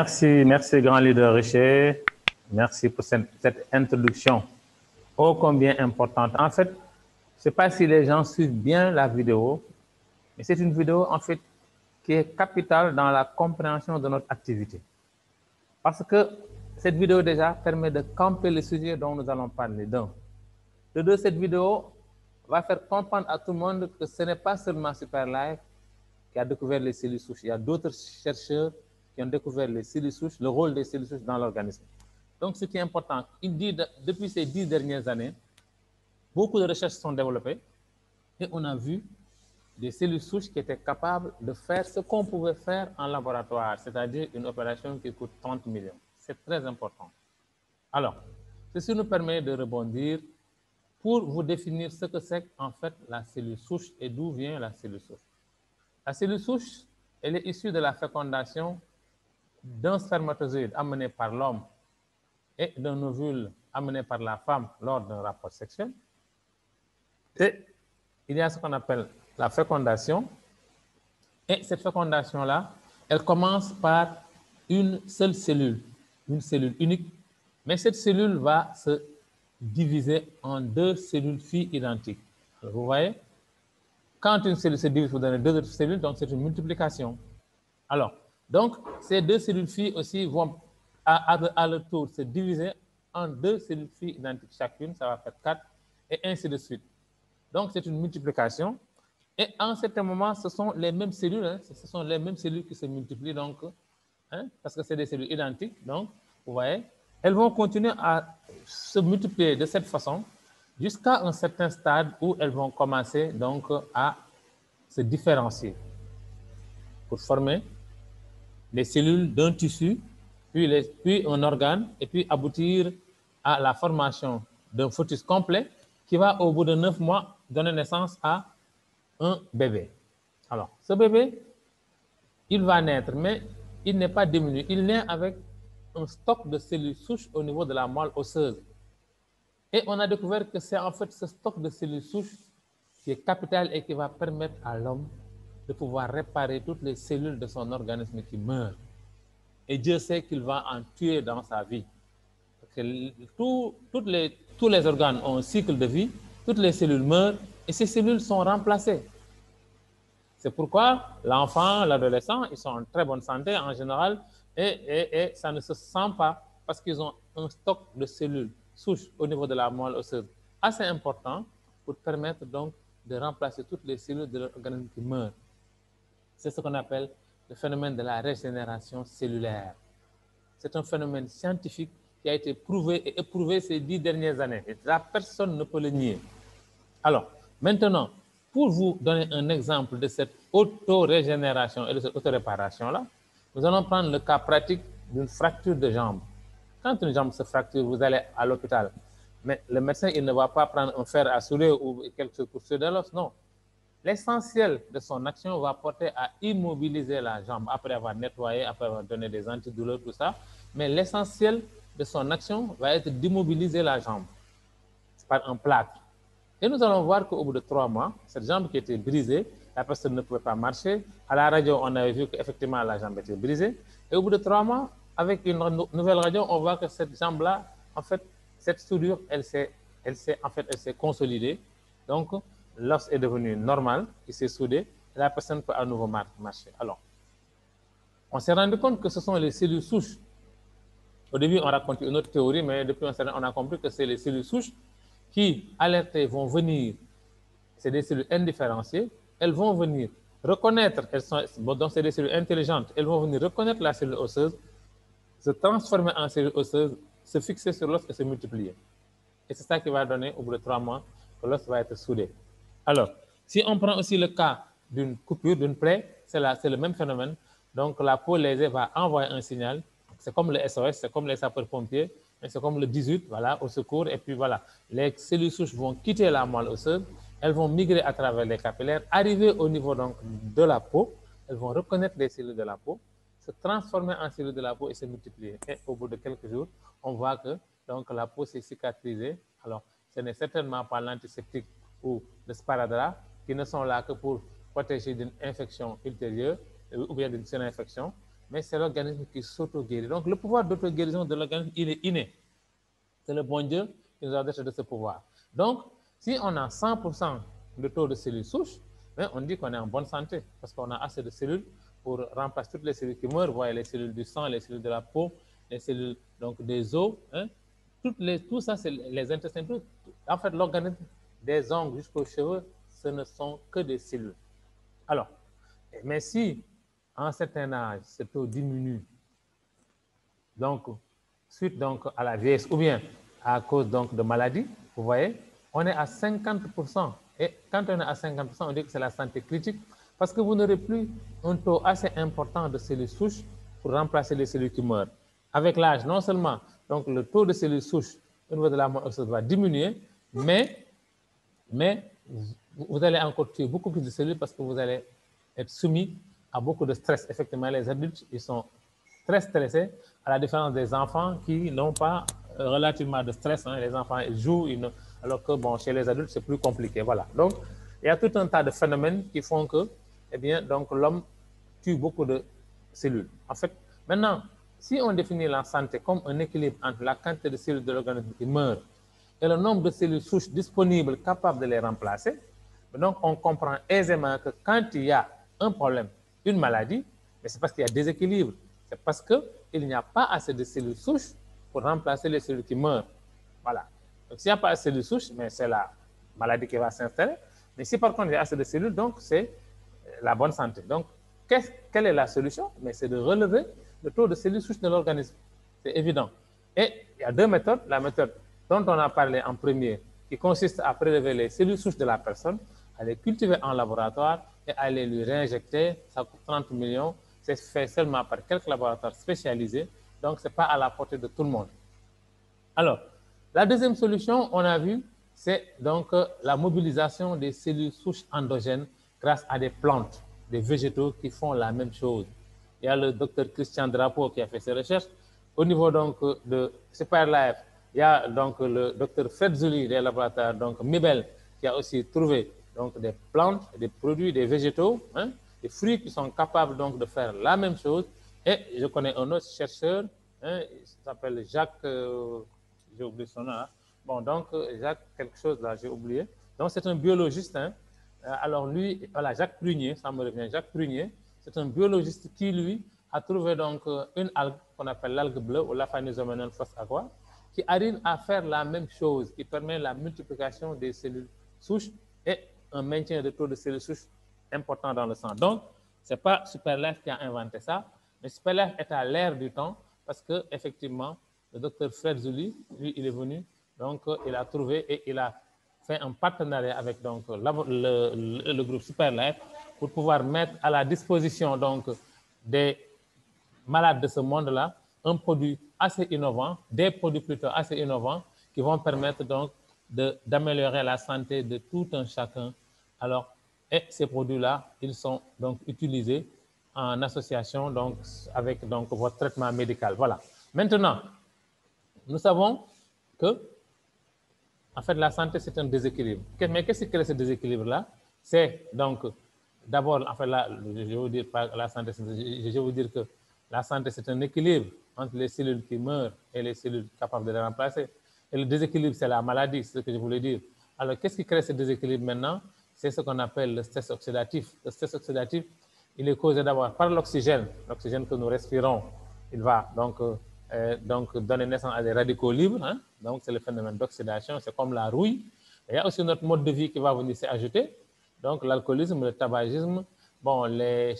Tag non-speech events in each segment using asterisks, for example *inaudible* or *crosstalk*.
Merci, merci grand leader Richer. Merci pour cette, introduction ô combien importante. En fait, je ne sais pas si les gens suivent bien la vidéo, mais c'est une vidéo en fait qui est capitale dans la compréhension de notre activité. Parce que cette vidéo déjà permet de camper le sujet dont nous allons parler. D'un. De cette vidéo va faire comprendre à tout le monde que ce n'est pas seulement Superlife qui a découvert les cellules souches. Il y a d'autres chercheurs qui ont découvert les cellules souches, le rôle des cellules souches dans l'organisme. Donc, ce qui est important, depuis ces dix dernières années, beaucoup de recherches sont développées et on a vu des cellules souches qui étaient capables de faire ce qu'on pouvait faire en laboratoire, c'est-à-dire une opération qui coûte 30 millions. C'est très important. Alors, ceci nous permet de rebondir pour vous définir ce que c'est en fait la cellule souche et d'où vient la cellule souche. La cellule souche, elle est issue de la fécondation d'un spermatozoïde amené par l'homme et d'un ovule amené par la femme lors d'un rapport sexuel. Et il y a ce qu'on appelle la fécondation. Et cette fécondation-là, elle commence par une seule cellule, une cellule unique. Mais cette cellule va se diviser en deux cellules filles identiques. Vous voyez, quand une cellule se divise pour donner deux autres cellules, donc c'est une multiplication. Alors, donc, ces deux cellules filles aussi vont à, leur tour se diviser en deux cellules filles identiques chacune, ça va faire quatre, et ainsi de suite. Donc, c'est une multiplication. Et en certain moment, ce sont les mêmes cellules, hein, ce sont les mêmes cellules qui se multiplient, donc, hein, parce que c'est des cellules identiques. Donc, vous voyez, elles vont continuer à se multiplier de cette façon jusqu'à un certain stade où elles vont commencer donc à se différencier pour former les cellules d'un tissu, puis, les- puis un organe, et puis aboutir à la formation d'un fœtus complet qui va, au bout de neuf mois, donner naissance à un bébé. Alors, ce bébé, il va naître, mais il n'est pas diminué. Il naît avec un stock de cellules souches au niveau de la moelle osseuse. Et on a découvert que c'est en fait ce stock de cellules souches qui est capital et qui va permettre à l'homme de pouvoir réparer toutes les cellules de son organisme qui meurent. Et Dieu sait qu'il va en tuer dans sa vie. Parce que tout- toutes les- tous les organes ont un cycle de vie, toutes les cellules meurent et ces cellules sont remplacées. C'est pourquoi l'enfant, l'adolescent, ils sont en très bonne santé en général et, et- et ça ne se sent pas parce qu'ils ont un stock de cellules souches au niveau de la moelle osseuse assez important pour permettre donc de remplacer toutes les cellules de l'organisme qui meurent. C'est ce qu'on appelle le phénomène de la régénération cellulaire. C'est un phénomène scientifique qui a été prouvé et éprouvé ces dix dernières années. Et là, personne ne peut le nier. Alors, maintenant, pour vous donner un exemple de cette auto-régénération et de cette auto-réparation-là, nous allons prendre le cas pratique d'une fracture de jambe. Quand une jambe se fracture, vous allez à l'hôpital. Mais le médecin, il ne va pas prendre un fer à souder ou quelque chose pour souder l'os, non. L'essentiel de son action va porter à immobiliser la jambe après avoir nettoyé, après avoir donné des antidouleurs, tout ça. Mais l'essentiel de son action va être d'immobiliser la jambe par un plâtre. Et nous allons voir qu'au bout de trois mois, cette jambe qui était brisée, la personne ne pouvait pas marcher. À la radio, on avait vu qu'effectivement la jambe était brisée. Et au bout de trois mois, avec une nou- nouvelle radio, on voit que cette jambe-là, en fait, cette soudure, elle s'est, en fait, elle s'est consolidée. Donc, l'os est devenu normal, il s'est soudé, la personne peut à nouveau mar- marcher. Alors, on s'est rendu compte que ce sont les cellules souches. Au début, on racontait une autre théorie, mais depuis un certain on a compris que c'est les cellules souches qui, alertées, vont venir, c'est des cellules indifférenciées, elles vont venir reconnaître, elles sont, bon, donc c'est des cellules intelligentes, elles vont venir reconnaître la cellule osseuse, se transformer en cellule osseuse, se fixer sur l'os et se multiplier. Et c'est ça qui va donner, au bout de trois mois, que l'os va être soudé. Alors, si on prend aussi le cas d'une coupure, d'une plaie, c'est le même phénomène. Donc, la peau lésée va envoyer un signal. C'est comme le SOS, c'est comme les sapeurs-pompiers, c'est comme le 18, voilà, au secours. Et puis voilà, les cellules souches vont quitter la moelle osseuse, elles vont migrer à travers les capillaires, arriver au niveau donc, de la peau, elles vont reconnaître les cellules de la peau, se transformer en cellules de la peau et se multiplier. Et au bout de quelques jours, on voit que donc, la peau s'est cicatrisée. Alors, ce n'est certainement pas l'antiseptique ou le sparadrap qui ne sont là que pour protéger d'une infection ultérieure euh, ou bien d'une infection, mais c'est l'organisme qui s'auto-guérit. Donc le pouvoir d'auto-guérison de l'organisme, il est inné. C'est le bon Dieu qui nous a doté de ce pouvoir. Donc, si on a 100% de taux de cellules souches, on dit qu'on est en bonne santé parce qu'on a assez de cellules pour remplacer toutes les cellules qui meurent, voyez les cellules du sang, les cellules de la peau, les cellules donc, des os, hein. toutes les, tout ça, c'est les intestins. Tout, en fait, l'organisme des ongles jusqu'aux cheveux, ce ne sont que des cellules. Alors, mais si à un certain âge, ce taux diminue, donc suite donc à la vieillesse ou bien à cause donc de maladies, vous voyez, on est à 50%. Et quand on est à 50%, on dit que c'est la santé critique parce que vous n'aurez plus un taux assez important de cellules souches pour remplacer les cellules qui meurent. Avec l'âge, non seulement donc le taux de cellules souches au niveau de la mort va diminuer, mais, mais vous allez encore tuer beaucoup plus de cellules parce que vous allez être soumis à beaucoup de stress. Effectivement, les adultes, ils sont très stressés, à la différence des enfants qui n'ont pas euh, relativement de stress. Hein. Les enfants jouent, alors que bon, chez les adultes, c'est plus compliqué. Voilà. Donc, il y a tout un tas de phénomènes qui font que eh bien, donc l'homme tue beaucoup de cellules. En fait, maintenant, si on définit la santé comme un équilibre entre la quantité de cellules de l'organisme qui meurent et le nombre de cellules souches disponibles capables de les remplacer, donc on comprend aisément que quand il y a un problème, une maladie, c'est parce qu'il y a déséquilibre. C'est parce qu'il n'y a pas assez de cellules souches pour remplacer les cellules qui meurent. Voilà. Donc s'il n'y a pas assez de souches, c'est la maladie qui va s'installer. Mais si par contre il y a assez de cellules, donc c'est la bonne santé. Donc, quelle est la solution? Mais c'est de relever le taux de cellules souches de l'organisme. C'est évident. Et il y a deux méthodes. La méthode dont on a parlé en premier, qui consiste à prélever les cellules souches de la personne, à les cultiver en laboratoire et à les lui réinjecter. Ça coûte 30 millions. C'est fait seulement par quelques laboratoires spécialisés. Donc, ce n'est pas à la portée de tout le monde. Alors, la deuxième solution, on a vu, c'est donc la mobilisation des cellules souches endogènes grâce à des plantes, des végétaux qui font la même chose. Il y a le docteur Christian Drapeau qui a fait ses recherches. Au niveau donc de Superlife, il y a donc le docteur Fred Zuli des laboratoires, donc Mibel, qui a aussi trouvé donc des plantes, des produits, des végétaux, hein, des fruits qui sont capables donc de faire la même chose. Et je connais un autre chercheur, hein, il s'appelle Jacques, euh, j'ai oublié son nom. Hein. Bon, donc Jacques quelque chose là, j'ai oublié. Donc c'est un biologiste euh, alors lui, voilà, Jacques Prunier, ça me revient, Jacques Prunier, c'est un biologiste qui, lui, a trouvé donc une algue qu'on appelle l'algue bleue ou l'aphanisomena fos aqua, qui arrive à faire la même chose, qui permet la multiplication des cellules souches et un maintien de taux de cellules souches important dans le sang. Donc, ce n'est pas Superlife qui a inventé ça, mais Superlife est à l'ère du temps parce que effectivement, le docteur Fred Zuli, lui, il est venu, donc il a trouvé et il a fait un partenariat avec donc, le, le, groupe Superlife pour pouvoir mettre à la disposition donc, des malades de ce monde-là un produit assez innovant, des produits plutôt assez innovants qui vont permettre donc d'améliorer la santé de tout un chacun. Alors, et ces produits-là, ils sont donc utilisés en association donc, avec donc, votre traitement médical. Voilà. Maintenant, nous savons que en fait, la santé, c'est un déséquilibre. Mais qu'est-ce qui crée ce déséquilibre-là? C'est donc, d'abord, en fait, la je vais vous dire que la santé, c'est un équilibre entre les cellules qui meurent et les cellules capables de les remplacer. Et le déséquilibre, c'est la maladie, c'est ce que je voulais dire. Alors, qu'est-ce qui crée ce déséquilibre maintenant? C'est ce qu'on appelle le stress oxydatif. Le stress oxydatif, il est causé d'abord par l'oxygène, l'oxygène que nous respirons. Il va donc euh, euh, donc donner naissance à des radicaux libres. Hein. Donc, c'est le phénomène d'oxydation, c'est comme la rouille. il y a aussi notre mode de vie qui va venir s'ajouter. Donc, l'alcoolisme, le tabagisme, bon, les,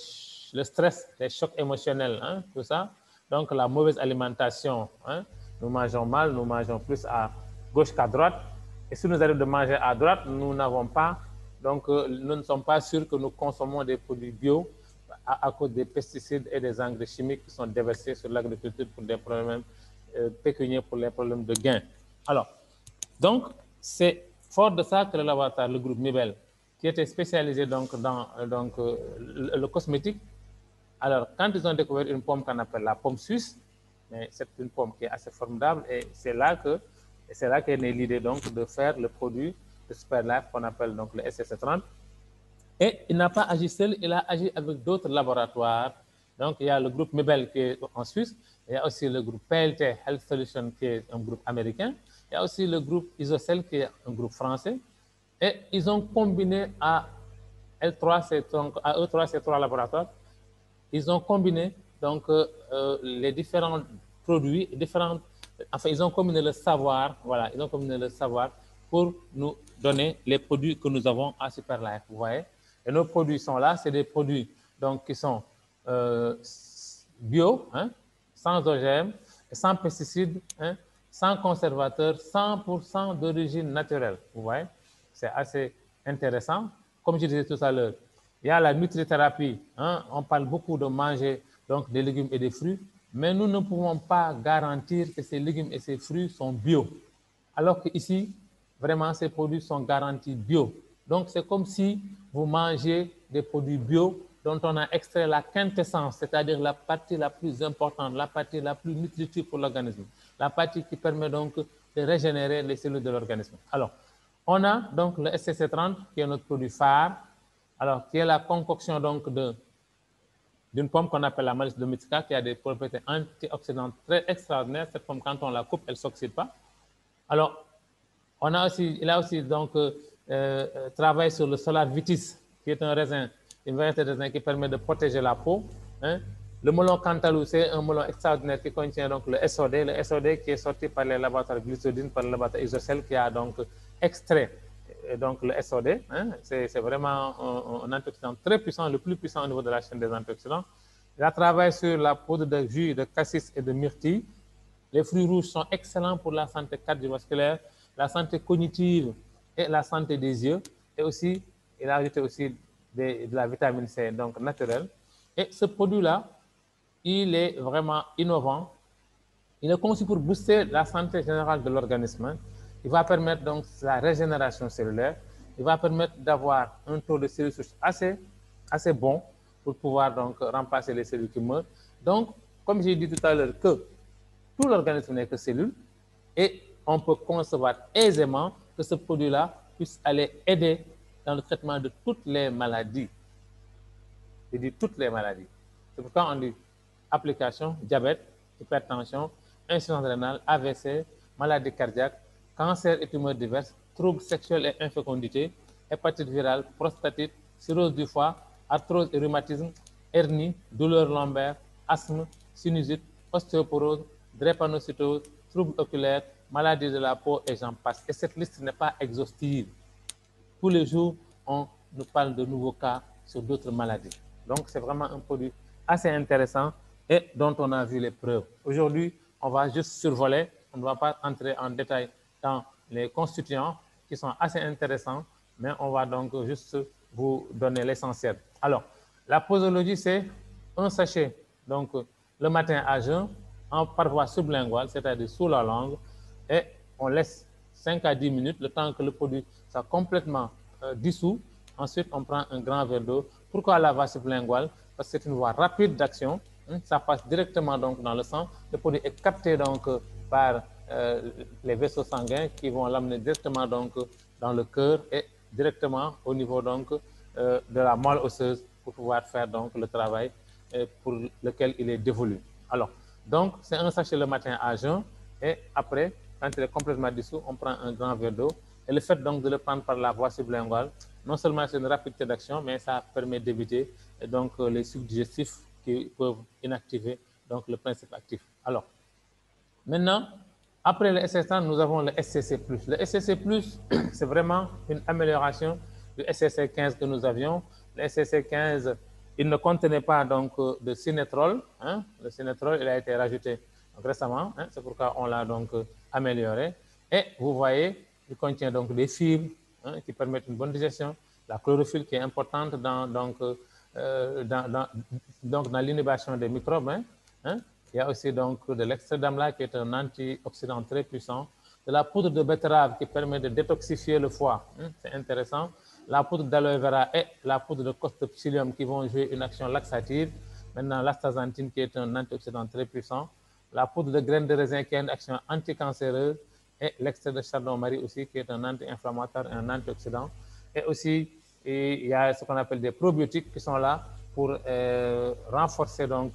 le stress, les chocs émotionnels, hein, tout ça. Donc, la mauvaise alimentation. Hein. Nous mangeons mal, nous mangeons plus à gauche qu'à droite. Et si nous arrivons de manger à droite, nous n'avons pas, donc euh, nous ne sommes pas sûrs que nous consommons des produits bio à, cause des pesticides et des engrais chimiques qui sont déversés sur l'agriculture pour des problèmes euh, pécuniaires, pour les problèmes de gain. Alors, donc, c'est fort de ça que le laboratoire, le groupe Mibel, qui était spécialisé donc dans euh, donc, euh, le, cosmétique, alors quand ils ont découvert une pomme qu'on appelle la pomme suisse, c'est une pomme qui est assez formidable et c'est là que c'est là qu'est née l'idée donc de faire le produit de Superlife qu'on appelle donc le SS30 et il n'a pas agi seul, il a agi avec d'autres laboratoires Donc, il y a le groupe Mebel qui est en Suisse. Il y a aussi le groupe PLT Health Solutions qui est un groupe américain. Il y a aussi le groupe Isocel qui est un groupe français. Et ils ont combiné à L3, c'est à E3, ces trois laboratoires, ils ont combiné donc euh, les différents produits, différents, enfin ils ont combiné le savoir, voilà, ils ont combiné le savoir pour nous donner les produits que nous avons à Superlife, vous. Et nos produits sont là, c'est des produits donc qui sont euh, bio, hein, sans OGM, sans pesticides, hein, sans conservateurs, 100% d'origine naturelle. Vous c'est assez intéressant. Comme je disais tout à l'heure, il y a la nutrithérapie. Hein, on parle beaucoup de manger donc des légumes et des fruits, mais nous ne pouvons pas garantir que ces légumes et ces fruits sont bio. Alors qu'ici, vraiment, ces produits sont garantis bio. Donc, c'est comme si vous mangez des produits bio dont on a extrait la quintessence, c'est-à-dire la partie la plus importante, la partie la plus nutritive pour l'organisme, la partie qui permet donc de régénérer les cellules de l'organisme. Alors, on a donc le SCC30 qui est notre produit phare, alors qui est la concoction donc d'une pomme qu'on appelle la malice domitica qui a des propriétés antioxydantes très extraordinaires. Cette pomme, quand on la coupe, elle ne s'oxyde pas. Alors, on a aussi, il a aussi donc euh, euh, travaillé sur le solar vitis, qui est un raisin une variété de raisin qui permet de protéger la peau. Hein. Le melon cantalou, c'est un melon extraordinaire qui contient donc le SOD, le SOD qui est sorti par les laboratoires glycodine, par le laboratoire Isocel qui a donc extrait euh, donc le SOD. Hein. C'est vraiment un, antioxydant très puissant, le plus puissant au niveau de la chaîne des antioxydants. Il a travaillé sur la poudre de jus de cassis et de myrtille. Les fruits rouges sont excellents pour la santé cardiovasculaire, la santé cognitive et la santé des yeux. Et aussi, il a ajouté aussi de, la vitamine C, donc naturelle. Et ce produit-là, il est vraiment innovant. Il est conçu pour booster la santé générale de l'organisme. Il va permettre donc la régénération cellulaire. Il va permettre d'avoir un taux de cellules souches assez, assez bon pour pouvoir donc remplacer les cellules qui meurent. Donc, comme j'ai dit tout à l'heure, que tout l'organisme n'est que cellules et on peut concevoir aisément que ce produit-là puisse aller aider dans le traitement de toutes les maladies. Je dis toutes les maladies. C'est pourquoi on dit application, diabète, hypertension, insuffisance rénale, AVC, maladie cardiaque, cancer et tumeurs diverses, troubles sexuels et infécondité, hépatite virale, prostatite, cirrhose du foie, arthrose et rhumatisme, hernie, douleur lombaire, asthme, sinusite, ostéoporose, drépanocytose, troubles oculaires, maladies de la peau et j'en passe. Et cette liste n'est pas exhaustive tous les jours, on nous parle de nouveaux cas sur d'autres maladies. Donc, c'est vraiment un produit assez intéressant et dont on a vu les preuves. Aujourd'hui, on va juste survoler, on ne va pas entrer en détail dans les constituants qui sont assez intéressants, mais on va donc juste vous donner l'essentiel. Alors, la posologie, c'est un sachet, donc le matin à jeun, en paroi sublinguale, c'est-à-dire sous la langue, et on laisse 5 à 10 minutes, le temps que le produit soit complètement euh, dissous. Ensuite, on prend un grand verre d'eau. Pourquoi la lavage sublinguale? Parce que c'est une voie rapide d'action. Hein. ça passe directement donc dans le sang. Le produit est capté donc par euh, les vaisseaux sanguins qui vont l'amener directement donc dans le cœur et directement au niveau donc euh, de la moelle osseuse pour pouvoir faire donc le travail pour lequel il est dévolu. Alors, donc c'est un sachet le matin à jeun et après quand il est complètement dissous, on prend un grand verre d'eau. Et le fait donc de le prendre par la voie sublinguale, non seulement c'est une rapidité d'action, mais ça permet d'éviter donc euh, les sucs digestifs qui peuvent inactiver donc le principe actif. Alors, maintenant, après le SSC, nous avons le SCC+. Le SCC+, *clears throat* c'est vraiment une amélioration du SCC 15 que nous avions. Le SCC 15, il ne contenait pas donc euh, de cinétrol. Hein. Le cinétrol, il a été rajouté récemment. Hein. C'est pourquoi on l'a donc euh, amélioré. Et vous voyez, il contient donc des fibres hein, qui permettent une bonne digestion, la chlorophylle qui est importante dans, donc, euh, dans, dans des microbes. Il y a aussi donc de l'extrait d'amla qui est un antioxydant très puissant, de la poudre de betterave qui permet de détoxifier le foie, c'est intéressant, la poudre d'aloe vera et la poudre de costopsylium qui vont jouer une action laxative. Maintenant, l'astaxanthine qui est un antioxydant très puissant. La poudre de graines de raisin qui a une action anticancéreuse. Et l'extrait de chardon-marie aussi qui est un anti-inflammatoire et un antioxydant. Et aussi, il y a ce qu'on appelle des probiotiques qui sont là pour euh, renforcer donc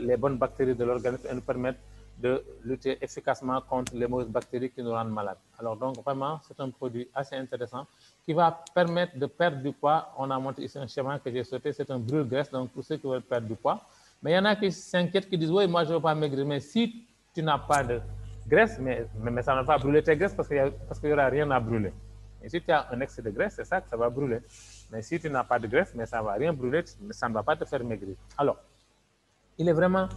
les bonnes bactéries de l'organisme et nous permettre de lutter efficacement contre les mauvaises bactéries qui nous rendent malades. Alors donc vraiment, c'est un produit assez intéressant qui va permettre de perdre du poids. On a montré ici un schéma que j'ai sauté, c'est un brûle-graisse, donc pour ceux qui veulent perdre du poids. Mais il y en a qui s'inquiètent, qui disent, oui, moi je ne veux pas maigrir, mais si tu n'as pas de graisse, mais, mais, ça ne va pas brûler tes graisses parce qu'il n'y aura rien à brûler. Et si tu as un excès de graisse, c'est ça que ça va brûler. Mais si tu n'as pas de graisse, mais ça ne va rien brûler, ça ne va pas te faire maigrir. Alors, il est vraiment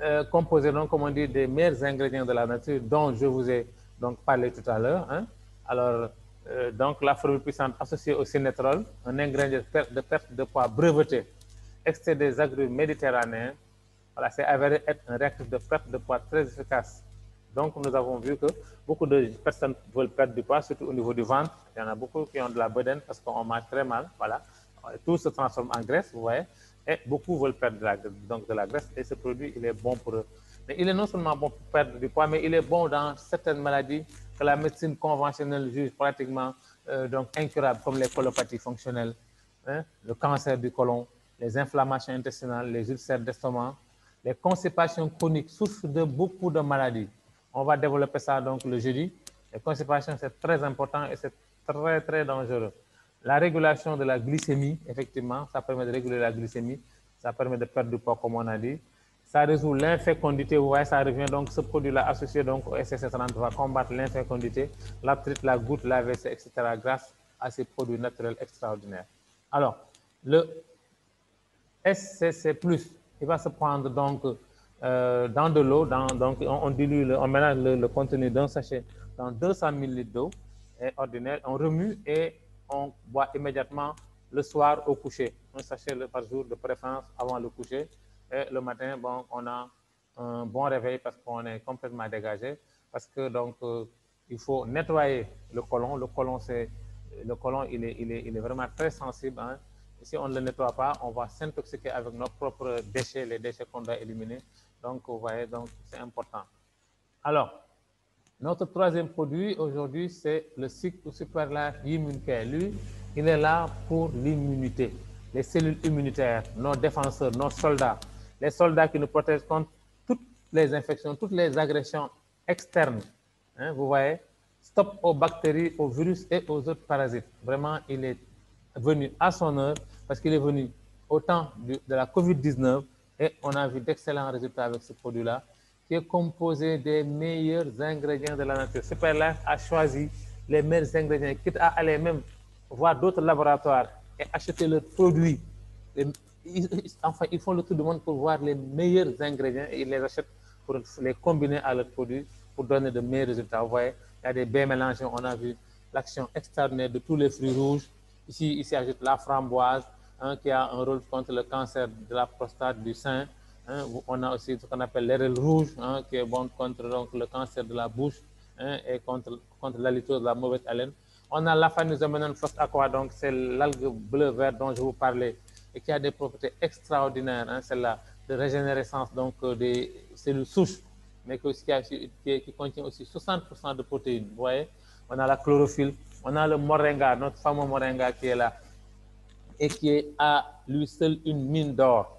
euh, composé, donc, comme on dit, des meilleurs ingrédients de la nature dont je vous ai donc parlé tout à l'heure. Hein. Alors, euh, donc, la formule puissante associée au cinétrol, un ingrédient de perte de poids breveté, extrait des agrumes méditerranéens, voilà, c'est avéré être un réactif de perte de poids très efficace. Donc, nous avons vu que beaucoup de personnes veulent perdre du poids, surtout au niveau du ventre. Il y en a beaucoup qui ont de la bedaine parce qu'on mange très mal. Voilà. Tout se transforme en graisse, vous voyez. Et beaucoup veulent perdre de la, donc de la graisse. Et ce produit, il est bon pour eux. Mais il est non seulement bon pour perdre du poids, mais il est bon dans certaines maladies que la médecine conventionnelle juge pratiquement euh, donc incurables, comme les colopathies fonctionnelles, hein, le cancer du côlon, les inflammations intestinales, les ulcères d'estomac, les constipations chroniques souffrent de beaucoup de maladies. On va développer ça donc le jeudi. Les constipations, c'est très important et c'est très, très dangereux. La régulation de la glycémie, effectivement, ça permet de réguler la glycémie, ça permet de perdre du poids, comme on a dit. Ça résout l'infécondité, vous voyez, ça revient donc, ce produit-là associé donc au SSC30 va combattre l'infécondité, l'arthrite, la goutte, l'AVC, etc., grâce à ces produits naturels extraordinaires. Alors, le SCC+, il va se prendre donc euh, dans de l'eau, donc on, dilue, on mélange le, contenu d'un sachet dans 200 ml d'eau ordinaire, on remue et on boit immédiatement le soir au coucher. Un sachet par jour de préférence avant le coucher. Et le matin, bon, on a un bon réveil parce qu'on est complètement dégagé. Parce que donc, euh, il faut nettoyer le côlon. Le côlon, c'est le côlon, il est, il est, il est vraiment très sensible. Hein si on ne le nettoie pas, on va s'intoxiquer avec nos propres déchets, les déchets qu'on doit éliminer. Donc, vous voyez, donc c'est important. Alors, notre troisième produit aujourd'hui, c'est le cycle Super Immunitaire. Lui, il est là pour l'immunité. Les cellules immunitaires, nos défenseurs, nos soldats, les soldats qui nous protègent contre toutes les infections, toutes les agressions externes. Hein, vous voyez, stop aux bactéries, aux virus et aux autres parasites. Vraiment, il est venu à son heure parce qu'il est venu au temps de, la COVID-19 et on a vu d'excellents résultats avec ce produit-là qui est composé des meilleurs ingrédients de la nature. Superlife a choisi les meilleurs ingrédients, quitte à aller même voir d'autres laboratoires et acheter leurs produits. enfin, ils font le tour du monde pour voir les meilleurs ingrédients et les achètent pour les combiner à leurs produits pour donner de meilleurs résultats. Vous voyez, il y a des bains mélangés. On a vu l'action extraordinaire de tous les fruits rouges, Ici, il s'agit la framboise, hein, qui a un rôle contre le cancer de la prostate du sein. Hein. On a aussi ce qu'on appelle l'érel rouge, hein, qui est bon contre donc, le cancer de la bouche et contre, contre la litose de la mauvaise haleine. On a la l'aphanusomenon flox aqua, donc c'est l'algue bleu-vert dont je vous parlais, et qui a des propriétés extraordinaires. C'est la de régénérescence donc, euh, des cellules souches, mais qui, contient aussi 60% de protéines. Vous on a la chlorophylle, on a le moringa, notre fameux moringa qui est là, et qui à lui seul une mine d'or.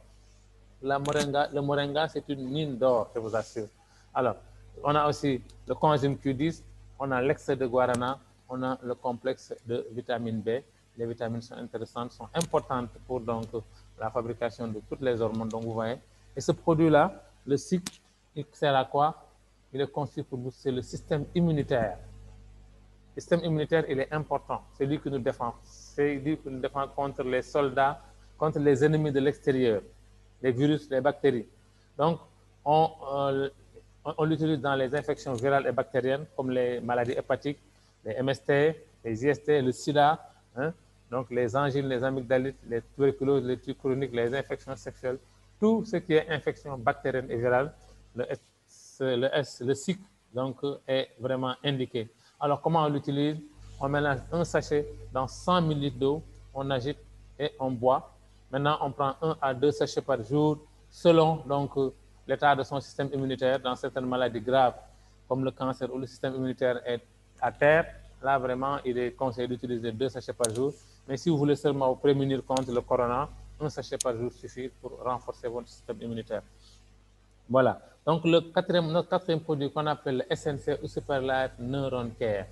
La moringa, le moringa, c'est une mine d'or, je vous assure. Alors, on a aussi le coenzyme Q10, on a l'excès de guarana, on a le complexe de vitamine B. Les vitamines sont intéressantes, sont importantes pour donc, la fabrication de toutes les hormones, donc vous voyez. Et ce produit-là, le cycle, il sert à quoi? Il est conçu pour booster le système immunitaire. Le système immunitaire, il est important. C'est lui qui nous défend. C'est lui qui nous défend contre les soldats, contre les ennemis de l'extérieur, les virus, les bactéries. Donc, on, euh, on, l'utilise dans les infections virales et bactériennes, comme les maladies hépatiques, les MST, les IST, le SIDA, hein. donc les angines, les amygdalites, les tuberculoses, les trucs chroniques, les infections sexuelles, tout ce qui est infection bactérienne et virale, le, le, S, le SIC, donc, est vraiment indiqué. Alors, comment on l'utilise? On mélange un sachet dans 100 ml d'eau, on agite et on boit. Maintenant, on prend un à deux sachets par jour selon donc l'état de son système immunitaire dans certaines maladies graves comme le cancer où le système immunitaire est à terre. Là, vraiment, il est conseillé d'utiliser deux sachets par jour. Mais si vous voulez seulement vous prémunir contre le corona, un sachet par jour suffit pour renforcer votre système immunitaire. Voilà. Donc, le quatrième, notre quatrième produit qu'on appelle le SNC ou Superlife Neuron Care.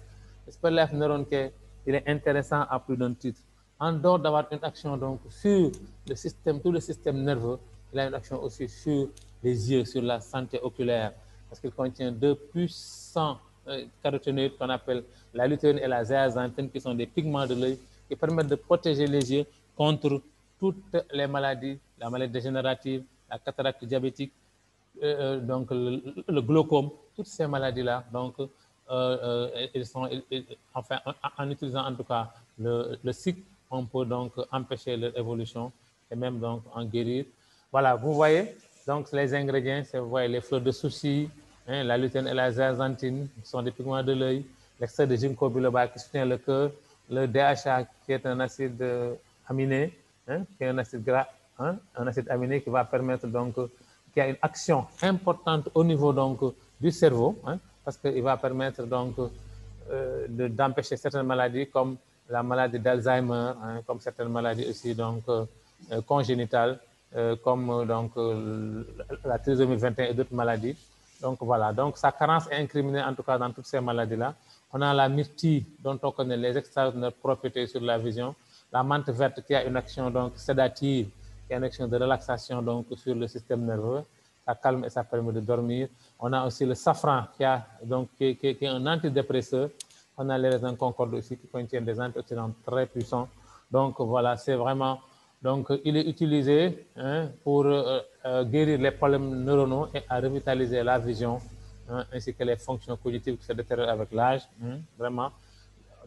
Le Superlife Neuron Care, il est intéressant à plus d'un titre. En dehors d'avoir une action donc, sur le système, tout le système nerveux, il a une action aussi sur les yeux, sur la santé oculaire, parce qu'il contient deux puissants euh, caroténoïdes qu'on appelle la lutéine et la zéaxanthine, qui sont des pigments de l'œil, qui permettent de protéger les yeux contre toutes les maladies, la maladie dégénérative, la cataracte diabétique, euh, euh, donc le, glaucome, toutes ces maladies-là. Donc, ils sont, enfin, en, utilisant en tout cas le, le cycle, on peut donc empêcher leur évolution et même donc en guérir. Voilà, vous voyez, donc les ingrédients, vous voyez les fleurs de souci, hein, la lutéine et la zéaxanthine, qui sont des pigments de l'œil, l'extrait de ginkgo biloba qui soutient le cœur, le DHA qui est un acide euh, aminé, hein, qui est un acide gras, hein, un acide aminé qui va permettre donc, qui a une action importante au niveau donc du cerveau, parce qu'il va permettre donc euh, d'empêcher certaines maladies comme la maladie d'Alzheimer, comme certaines maladies aussi donc euh, congénitales, comme donc la trisomie 21 et d'autres maladies. Donc voilà, donc sa carence est incriminée en tout cas dans toutes ces maladies-là. On a la myrtille dont on connaît les extraordinaires propriétés sur la vision. La menthe verte qui a une action donc sédative, qui a une action de relaxation donc sur le système nerveux. Ça calme et ça permet de dormir. On a aussi le safran qui, a, donc, qui, est un antidépresseur. On a les raisins concorde aussi qui contiennent des antioxydants très puissants. Donc voilà, c'est vraiment... Donc il est utilisé hein, pour euh, euh, guérir les problèmes neuronaux et à revitaliser la vision Hein, ainsi que les fonctions cognitives qui se détériorent avec l'âge, hein, vraiment.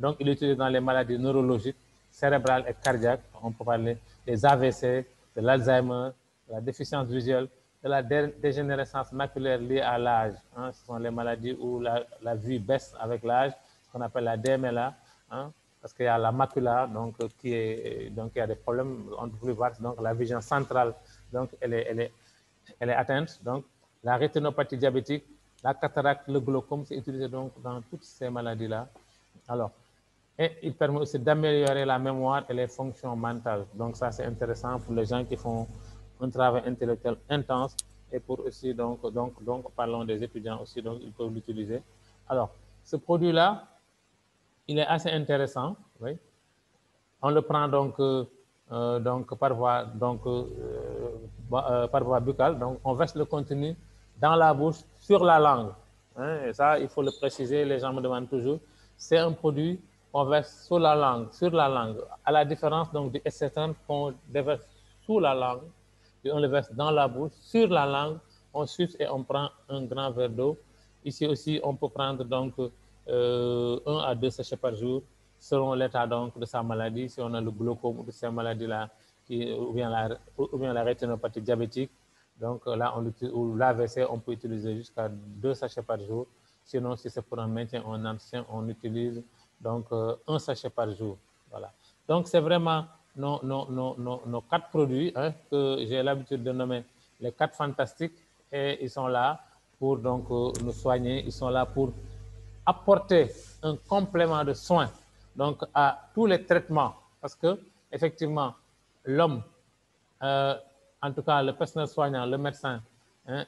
Donc, il est utilisé dans les maladies neurologiques, cérébrales et cardiaques. On peut parler des AVC, de l'Alzheimer, de la déficience visuelle, de la dégénérescence maculaire liée à l'âge. Ce sont les maladies où la, la vue baisse avec l'âge, qu'on appelle la DMLA, parce qu'il y a la macula, donc, qui est, donc il y a des problèmes, voir, donc la vision centrale, donc elle est, elle est, elle est atteinte. Donc, la rétinopathie diabétique, la cataracte, le glaucome, c'est utilisé donc dans toutes ces maladies-là. Alors, et il permet aussi d'améliorer la mémoire et les fonctions mentales. Donc ça, c'est intéressant pour les gens qui font un travail intellectuel intense et pour aussi, donc, donc, donc parlons des étudiants aussi, donc ils peuvent l'utiliser. Alors, ce produit-là, il est assez intéressant. On le prend donc, euh, donc par voie, donc, euh, euh, par voie buccale. Donc, on verse le contenu dans la bouche sur la langue. Hein, et ça, il faut le préciser, les gens me demandent toujours. C'est un produit qu'on verse sur la langue, sur la langue, à la différence donc du S30 qu'on déverse sous la langue, on le verse dans la bouche, sur la langue, on suce et on prend un grand verre d'eau. Ici aussi, on peut prendre donc euh, un à deux sachets par jour, selon l'état donc de sa maladie, si on a le glaucome ou de ces maladies-là, ou bien la, ou bien la rétinopathie diabétique, donc là, on ou l'AVC, on peut utiliser jusqu'à deux sachets par jour. Sinon, si c'est pour un maintien en ancien, on utilise donc euh, un sachet par jour. Voilà. Donc c'est vraiment nos, nos, nos, nos, quatre produits hein, que j'ai l'habitude de nommer les quatre fantastiques et ils sont là pour donc euh, nous soigner. Ils sont là pour apporter un complément de soins donc à tous les traitements parce que effectivement l'homme euh, en tout cas le personnel soignant, le médecin, hein,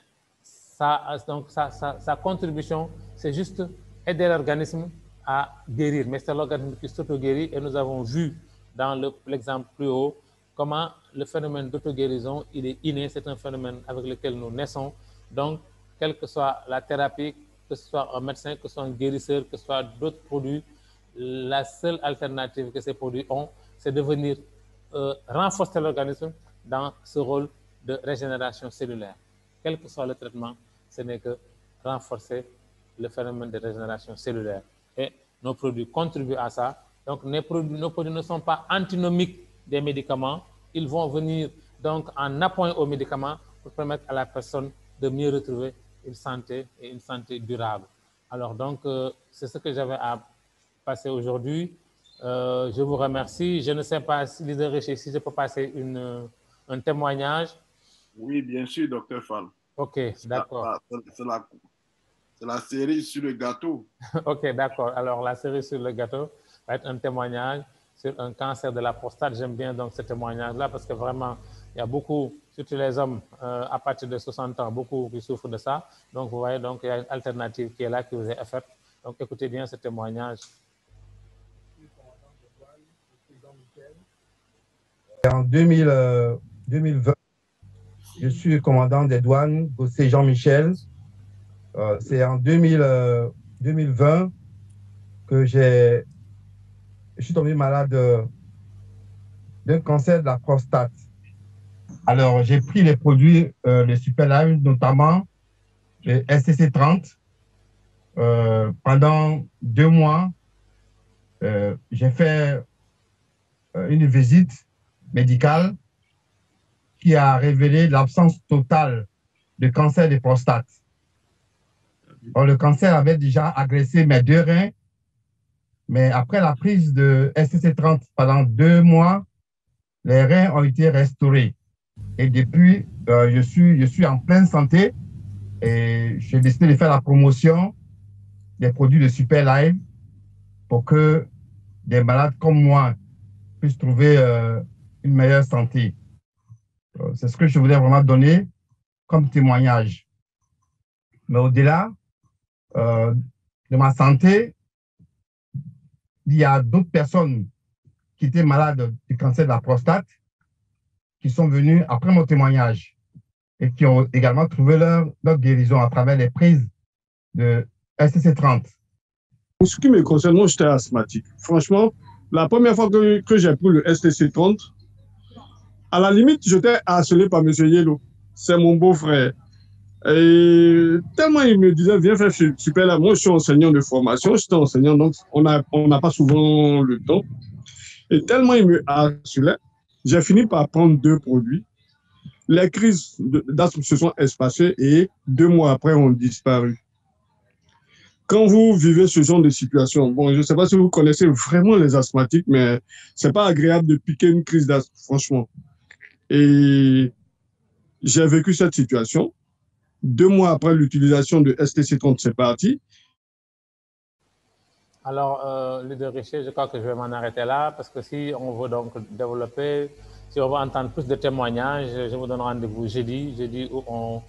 donc sa, contribution, c'est juste aider l'organisme à guérir. Mais c'est l'organisme qui s'auto-guérit et nous avons vu dans l'exemple plus haut comment le phénomène d'auto-guérison, il est inné, c'est un phénomène avec lequel nous naissons. Donc, quelle que soit la thérapie, que ce soit un médecin, que ce soit un guérisseur, que ce soit d'autres produits, la seule alternative que ces produits ont, c'est de venir euh, renforcer l'organisme dans ce rôle de régénération cellulaire. Quel que soit le traitement, ce n'est que renforcer le phénomène de régénération cellulaire. Et nos produits contribuent à ça. Donc, nos produits, ne sont pas antinomiques des médicaments. Ils vont venir donc en appoint aux médicaments pour permettre à la personne de mieux retrouver une santé et une santé durable. Alors, donc, euh, c'est ce que j'avais à passer aujourd'hui. Euh, je vous remercie. Je ne sais pas, Richer, si je peux passer une un témoignage Oui, bien sûr, docteur Fall. Ok, d'accord. C'est la, la, série sur le gâteau. *laughs* ok, d'accord. Alors, la série sur le gâteau va être un témoignage sur un cancer de la prostate. J'aime bien donc ce témoignage-là parce que vraiment, il y a beaucoup, surtout les hommes euh, à partir de 60 ans, beaucoup qui souffrent de ça. Donc, vous voyez, donc, il y a une alternative qui est là, qui vous est offerte. Donc, écoutez bien ce témoignage. En 2000, 2020, je suis commandant des douanes, Gossé Jean-Michel. Euh, c'est en 2000, 2020 que j'ai, je suis tombé malade d'un cancer de la prostate. Alors, j'ai pris les produits, euh, les Superline, notamment le SCC30. Euh, pendant deux mois, euh, j'ai fait une visite médicale qui a révélé l'absence totale de cancer de prostate. le cancer avait déjà agressé mes deux reins, mais après la prise de SCC30 pendant deux mois, les reins ont été restaurés. Et depuis, euh, je, suis, je suis en pleine santé et j'ai décidé de faire la promotion des produits de Super Live pour que des malades comme moi puissent trouver euh, une meilleure santé. Euh, c'est ce que je voulais vraiment donner comme témoignage. Mais au-delà de ma santé, il y a d'autres personnes qui étaient malades du cancer de la prostate qui sont venus après mon témoignage et qui ont également trouvé leur, guérison à travers les prises de SCC30. Pour ce qui me concerne, moi, j'étais asthmatique. Franchement, la première fois que, j'ai pris le STC30, à la limite, j'étais harcelé par M. Yellow. C'est mon beau-frère. Et tellement il me disait, viens faire super là. Moi, je suis enseignant de formation, j'étais enseignant, donc on n'a pas souvent le temps. Et tellement il me harcelait, j'ai fini par prendre deux produits. Les crises d'asthme se sont espacées et deux mois après ont disparu. Quand vous vivez ce genre de situation, bon, je ne sais pas si vous connaissez vraiment les asthmatiques, mais c'est pas agréable de piquer une crise d'asthme, franchement. Et j'ai vécu cette situation. Deux mois après l'utilisation de STC30, c'est parti. Alors, euh, leader Richer, je crois que je vais m'en arrêter là parce que si on veut donc développer, si on veut entendre plus de témoignages, je vous donne rendez-vous jeudi, jeudi où on,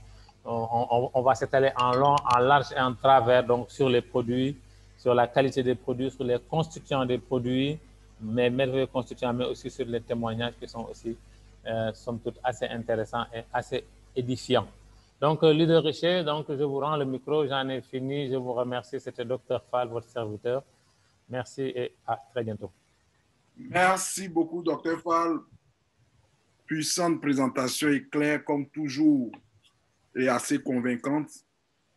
on, va s'étaler en long, en large et en travers donc sur les produits, sur la qualité des produits, sur les constituants des produits, mais merveilleux constituants, mais aussi sur les témoignages qui sont aussi, euh, somme toute, assez intéressants et assez édifiants. Donc, euh, leader Richer, donc je vous rends le micro, j'en ai fini. Je vous remercie. C'était Dr Fall, votre serviteur. Merci et à très bientôt. Merci beaucoup, Dr Fall. Puissante présentation et claire comme toujours et assez convaincante.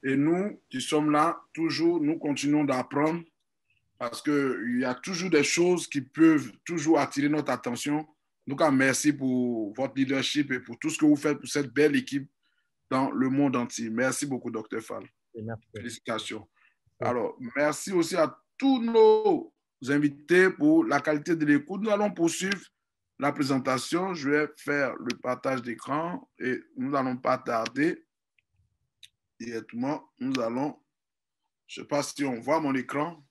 Et nous qui sommes là, toujours, nous continuons d'apprendre parce qu'il y a toujours des choses qui peuvent toujours attirer notre attention. Donc, merci pour votre leadership et pour tout ce que vous faites pour cette belle équipe dans le monde entier. Merci beaucoup, Dr. Fall. Félicitations. Alors, merci aussi à tous nos invités pour la qualité de l'écoute. Nous allons poursuivre la présentation. Je vais faire le partage d'écran et nous n'allons pas tarder. Directement, nous allons, je ne sais pas si on voit mon écran.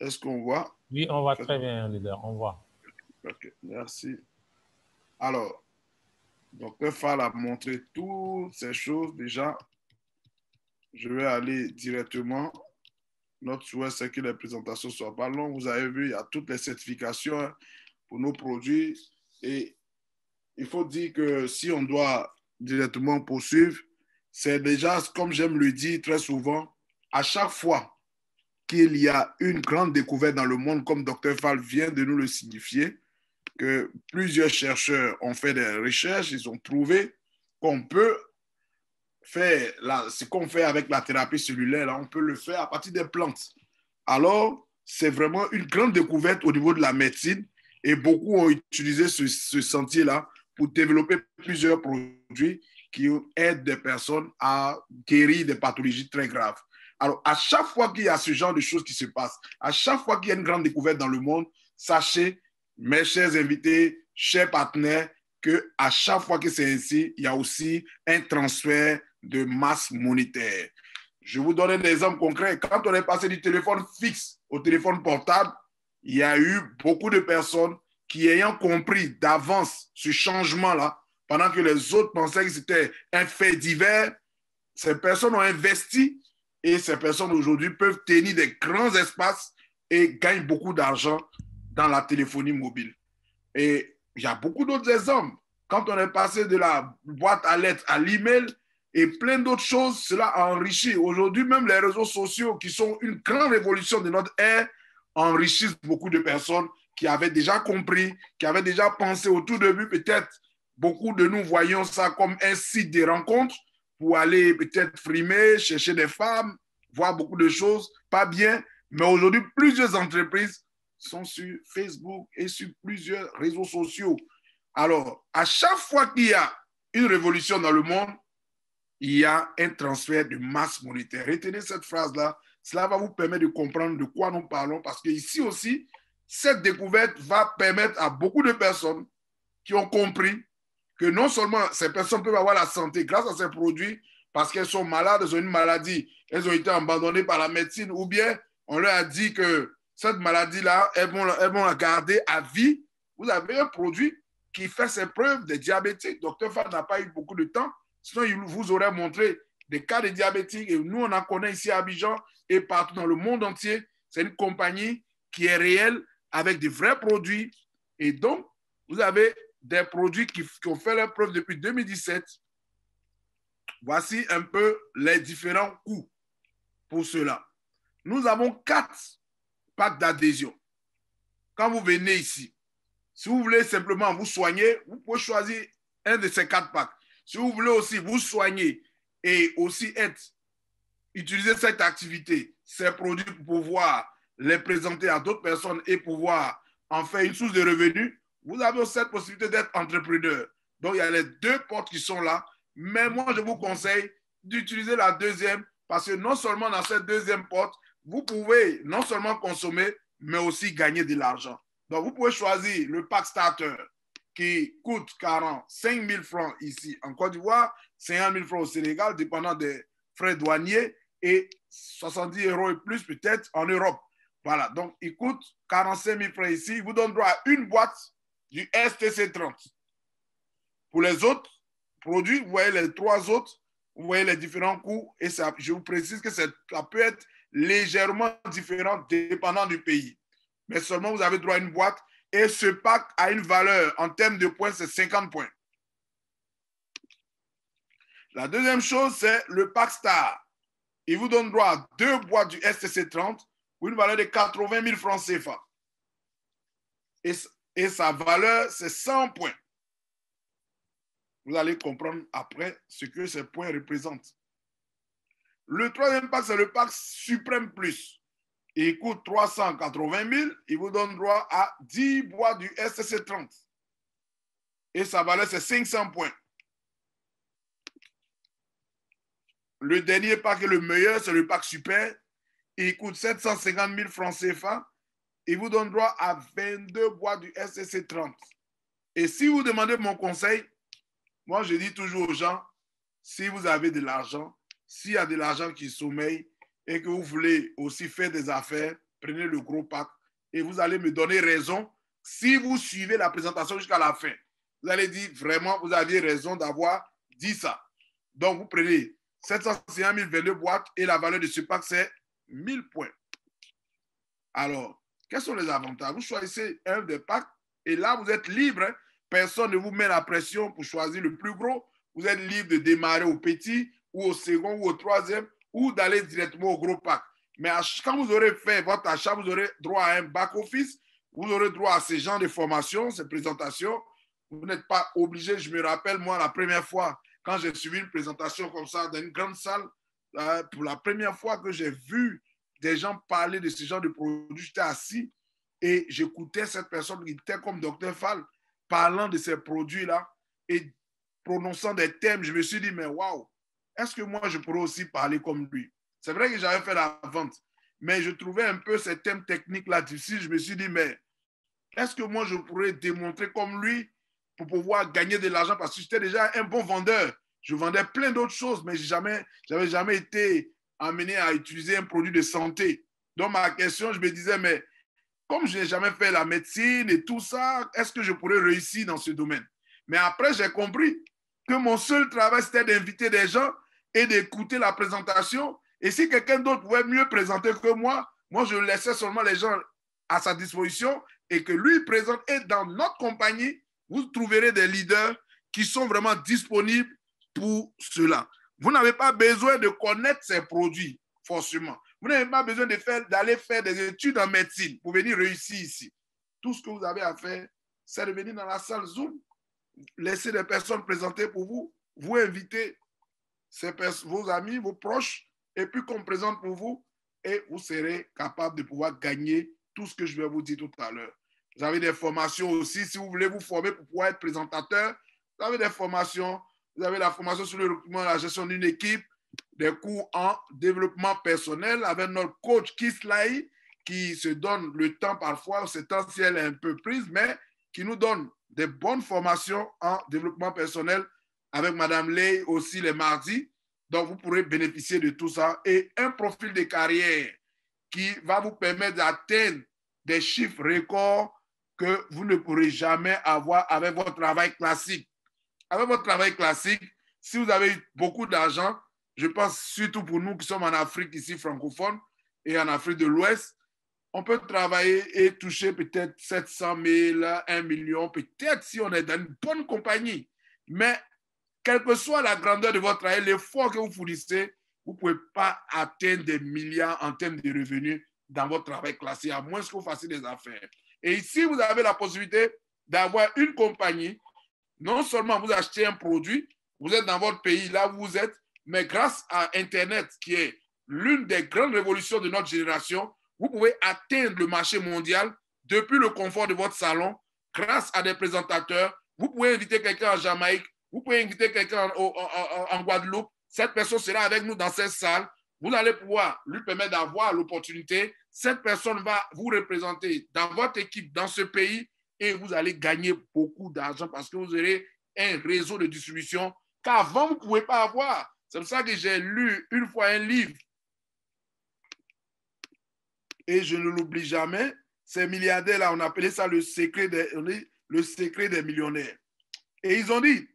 Est-ce qu'on voit? Oui, on voit très bien, leader, on voit. OK, merci. Alors, Docteur Fall a montré toutes ces choses déjà. Je vais aller directement. Notre souhait, c'est que les présentations soient pas longues. Vous avez vu, il y a toutes les certifications pour nos produits. Et il faut dire que si on doit directement poursuivre, c'est déjà, comme j'aime le dire très souvent, à chaque fois qu'il y a une grande découverte dans le monde, comme Dr. Fall vient de nous le signifier, que plusieurs chercheurs ont fait des recherches, ils ont trouvé qu'on peut faire ce qu'on fait avec la thérapie cellulaire, on peut le faire à partir des plantes. Alors, c'est vraiment une grande découverte au niveau de la médecine et beaucoup ont utilisé ce, ce sentier-là pour développer plusieurs produits qui aident des personnes à guérir des pathologies très graves. Alors, à chaque fois qu'il y a ce genre de choses qui se passent, à chaque fois qu'il y a une grande découverte dans le monde, sachez mes chers invités, chers partenaires, que à chaque fois que c'est ainsi, il y a aussi un transfert de masse monétaire. Je vous donne un exemple concret. Quand on est passé du téléphone fixe au téléphone portable, il y a eu beaucoup de personnes qui, ayant compris d'avance ce changement-là, pendant que les autres pensaient que c'était un fait divers, ces personnes ont investi et ces personnes aujourd'hui peuvent tenir des grands espaces et gagnent beaucoup d'argent dans la téléphonie mobile. Et il y a beaucoup d'autres exemples. Quand on est passé de la boîte à lettres à l'email et plein d'autres choses, cela a enrichi. Aujourd'hui, même les réseaux sociaux, qui sont une grande révolution de notre ère, enrichissent beaucoup de personnes qui avaient déjà compris, qui avaient déjà pensé au tout début. Peut-être beaucoup de nous voyons ça comme un site de rencontre pour aller peut-être frimer, chercher des femmes, voir beaucoup de choses, pas bien. Mais aujourd'hui, plusieurs entreprises sont sur Facebook et sur plusieurs réseaux sociaux. Alors, à chaque fois qu'il y a une révolution dans le monde, il y a un transfert de masse monétaire. Retenez cette phrase-là. Cela va vous permettre de comprendre de quoi nous parlons parce que ici aussi, cette découverte va permettre à beaucoup de personnes qui ont compris que non seulement ces personnes peuvent avoir la santé grâce à ces produits parce qu'elles sont malades, elles ont une maladie, elles ont été abandonnées par la médecine ou bien on leur a dit que cette maladie-là, elles vont, elles vont la garder à vie. Vous avez un produit qui fait ses preuves des diabétiques. Docteur Fall n'a pas eu beaucoup de temps, sinon il vous aurait montré des cas de diabétiques. Et nous, on en connaît ici à Abidjan et partout dans le monde entier. C'est une compagnie qui est réelle avec des vrais produits. Et donc, vous avez des produits qui, qui ont fait leur preuve depuis 2017. Voici un peu les différents coûts pour cela. Nous avons quatre packs d'adhésion. Quand vous venez ici, si vous voulez simplement vous soigner, vous pouvez choisir un de ces quatre packs. Si vous voulez aussi vous soigner et aussi être, utiliser cette activité, ces produits pour pouvoir les présenter à d'autres personnes et pouvoir en faire une source de revenus, vous avez cette possibilité d'être entrepreneur. Donc, il y a les deux portes qui sont là. Mais moi, je vous conseille d'utiliser la deuxième parce que non seulement dans cette deuxième porte, vous pouvez non seulement consommer, mais aussi gagner de l'argent. Donc, vous pouvez choisir le pack starter qui coûte 45 000 francs ici en Côte d'Ivoire, 50 000 francs au Sénégal, dépendant des frais douaniers, et 70 euros et plus peut-être en Europe. Voilà, donc il coûte 45 000 francs ici. Il vous donne droit à une boîte du STC30. Pour les autres produits, vous voyez les trois autres, vous voyez les différents coûts et je vous précise que ça peut être légèrement différent dépendant du pays. Mais seulement vous avez droit à une boîte et ce pack a une valeur en termes de points, c'est 50 points. La deuxième chose, c'est le pack Star. Il vous donne droit à deux boîtes du STC30 pour une valeur de 80 000 francs CFA. Et, et sa valeur, c'est 100 points. Vous allez comprendre après ce que ces points représentent. Le troisième pack, c'est le pack Suprême Plus. Il coûte 380 000. Il vous donne droit à 10 boîtes du STC 30. Et sa valeur, c'est 500 points. Le dernier pack est le meilleur, c'est le pack Super. Il coûte 750 000 francs CFA. Il vous donne droit à 22 boîtes du STC 30. Et si vous demandez mon conseil, moi, je dis toujours aux gens, si vous avez de l'argent, s'il y a de l'argent qui sommeille et que vous voulez aussi faire des affaires, prenez le gros pack et vous allez me donner raison si vous suivez la présentation jusqu'à la fin. Vous allez dire vraiment, vous aviez raison d'avoir dit ça. Donc, vous prenez 751 022 boîtes et la valeur de ce pack, c'est 1000 points. Alors, quels sont les avantages? Vous choisissez un des packs et là, vous êtes libre. Personne ne vous met la pression pour choisir le plus gros. Vous êtes libre de démarrer au petit ou au second ou au troisième ou d'aller directement au gros pack. Mais quand vous aurez fait votre achat, vous aurez droit à un back-office, vous aurez droit à ces genres de formations, ces présentations. Vous n'êtes pas obligé. Je me rappelle, moi, la première fois, quand j'ai suivi une présentation comme ça dans une grande salle, euh, pour la première fois que j'ai vu des gens parler de ce genre de produits, j'étais assis et j'écoutais cette personne qui était comme Dr. Fall parlant de ces produits-là et prononçant des thèmes, je me suis dit, mais waouh, est-ce que moi je pourrais aussi parler comme lui? C'est vrai que j'avais fait la vente, mais je trouvais un peu ces thèmes techniques-là difficiles. Je me suis dit, mais est-ce que moi je pourrais démontrer comme lui pour pouvoir gagner de l'argent? Parce que j'étais déjà un bon vendeur. Je vendais plein d'autres choses, mais je n'avais jamais été amené à utiliser un produit de santé. Donc ma question, je me disais, mais comme je n'ai jamais fait la médecine et tout ça, est-ce que je pourrais réussir dans ce domaine? Mais après, j'ai compris que mon seul travail, c'était d'inviter des gens et d'écouter la présentation. Et si quelqu'un d'autre pouvait mieux présenter que moi, moi, je laissais seulement les gens à sa disposition et que lui présente. Et dans notre compagnie, vous trouverez des leaders qui sont vraiment disponibles pour cela. Vous n'avez pas besoin de connaître ces produits, forcément. Vous n'avez pas besoin d'aller faire, faire des études en médecine pour venir réussir ici. Tout ce que vous avez à faire, c'est de venir dans la salle Zoom, laisser des personnes présenter pour vous, vous inviter vos amis, vos proches, et puis qu'on présente pour vous, et vous serez capable de pouvoir gagner tout ce que je vais vous dire tout à l'heure. Vous avez des formations aussi, si vous voulez vous former pour pouvoir être présentateur, vous avez des formations, vous avez la formation sur le recrutement la gestion d'une équipe, des cours en développement personnel avec notre coach Kislai qui se donne le temps parfois, ce temps si elle est un peu prise, mais qui nous donne des bonnes formations en développement personnel avec Madame Ley aussi les mardis. Donc, vous pourrez bénéficier de tout ça et un profil de carrière qui va vous permettre d'atteindre des chiffres records que vous ne pourrez jamais avoir avec votre travail classique. Avec votre travail classique, si vous avez beaucoup d'argent, je pense surtout pour nous qui sommes en Afrique ici francophone et en Afrique de l'Ouest, on peut travailler et toucher peut-être 700 000, 1 million, peut-être si on est dans une bonne compagnie. Mais quelle que soit la grandeur de votre travail, l'effort que vous fournissez, vous ne pouvez pas atteindre des milliards en termes de revenus dans votre travail classique, à moins que vous fassiez des affaires. Et ici, vous avez la possibilité d'avoir une compagnie. Non seulement vous achetez un produit, vous êtes dans votre pays, là où vous êtes, mais grâce à Internet, qui est l'une des grandes révolutions de notre génération, vous pouvez atteindre le marché mondial depuis le confort de votre salon grâce à des présentateurs. Vous pouvez inviter quelqu'un en Jamaïque, vous pouvez inviter quelqu'un en, Guadeloupe. Cette personne sera avec nous dans cette salle. Vous allez pouvoir lui permettre d'avoir l'opportunité. Cette personne va vous représenter dans votre équipe, dans ce pays, et vous allez gagner beaucoup d'argent parce que vous aurez un réseau de distribution qu'avant, vous ne pouvez pas avoir. C'est pour ça que j'ai lu une fois un livre et je ne l'oublie jamais. Ces milliardaires-là, on appelait ça le secret, des, le secret des millionnaires. Et ils ont dit,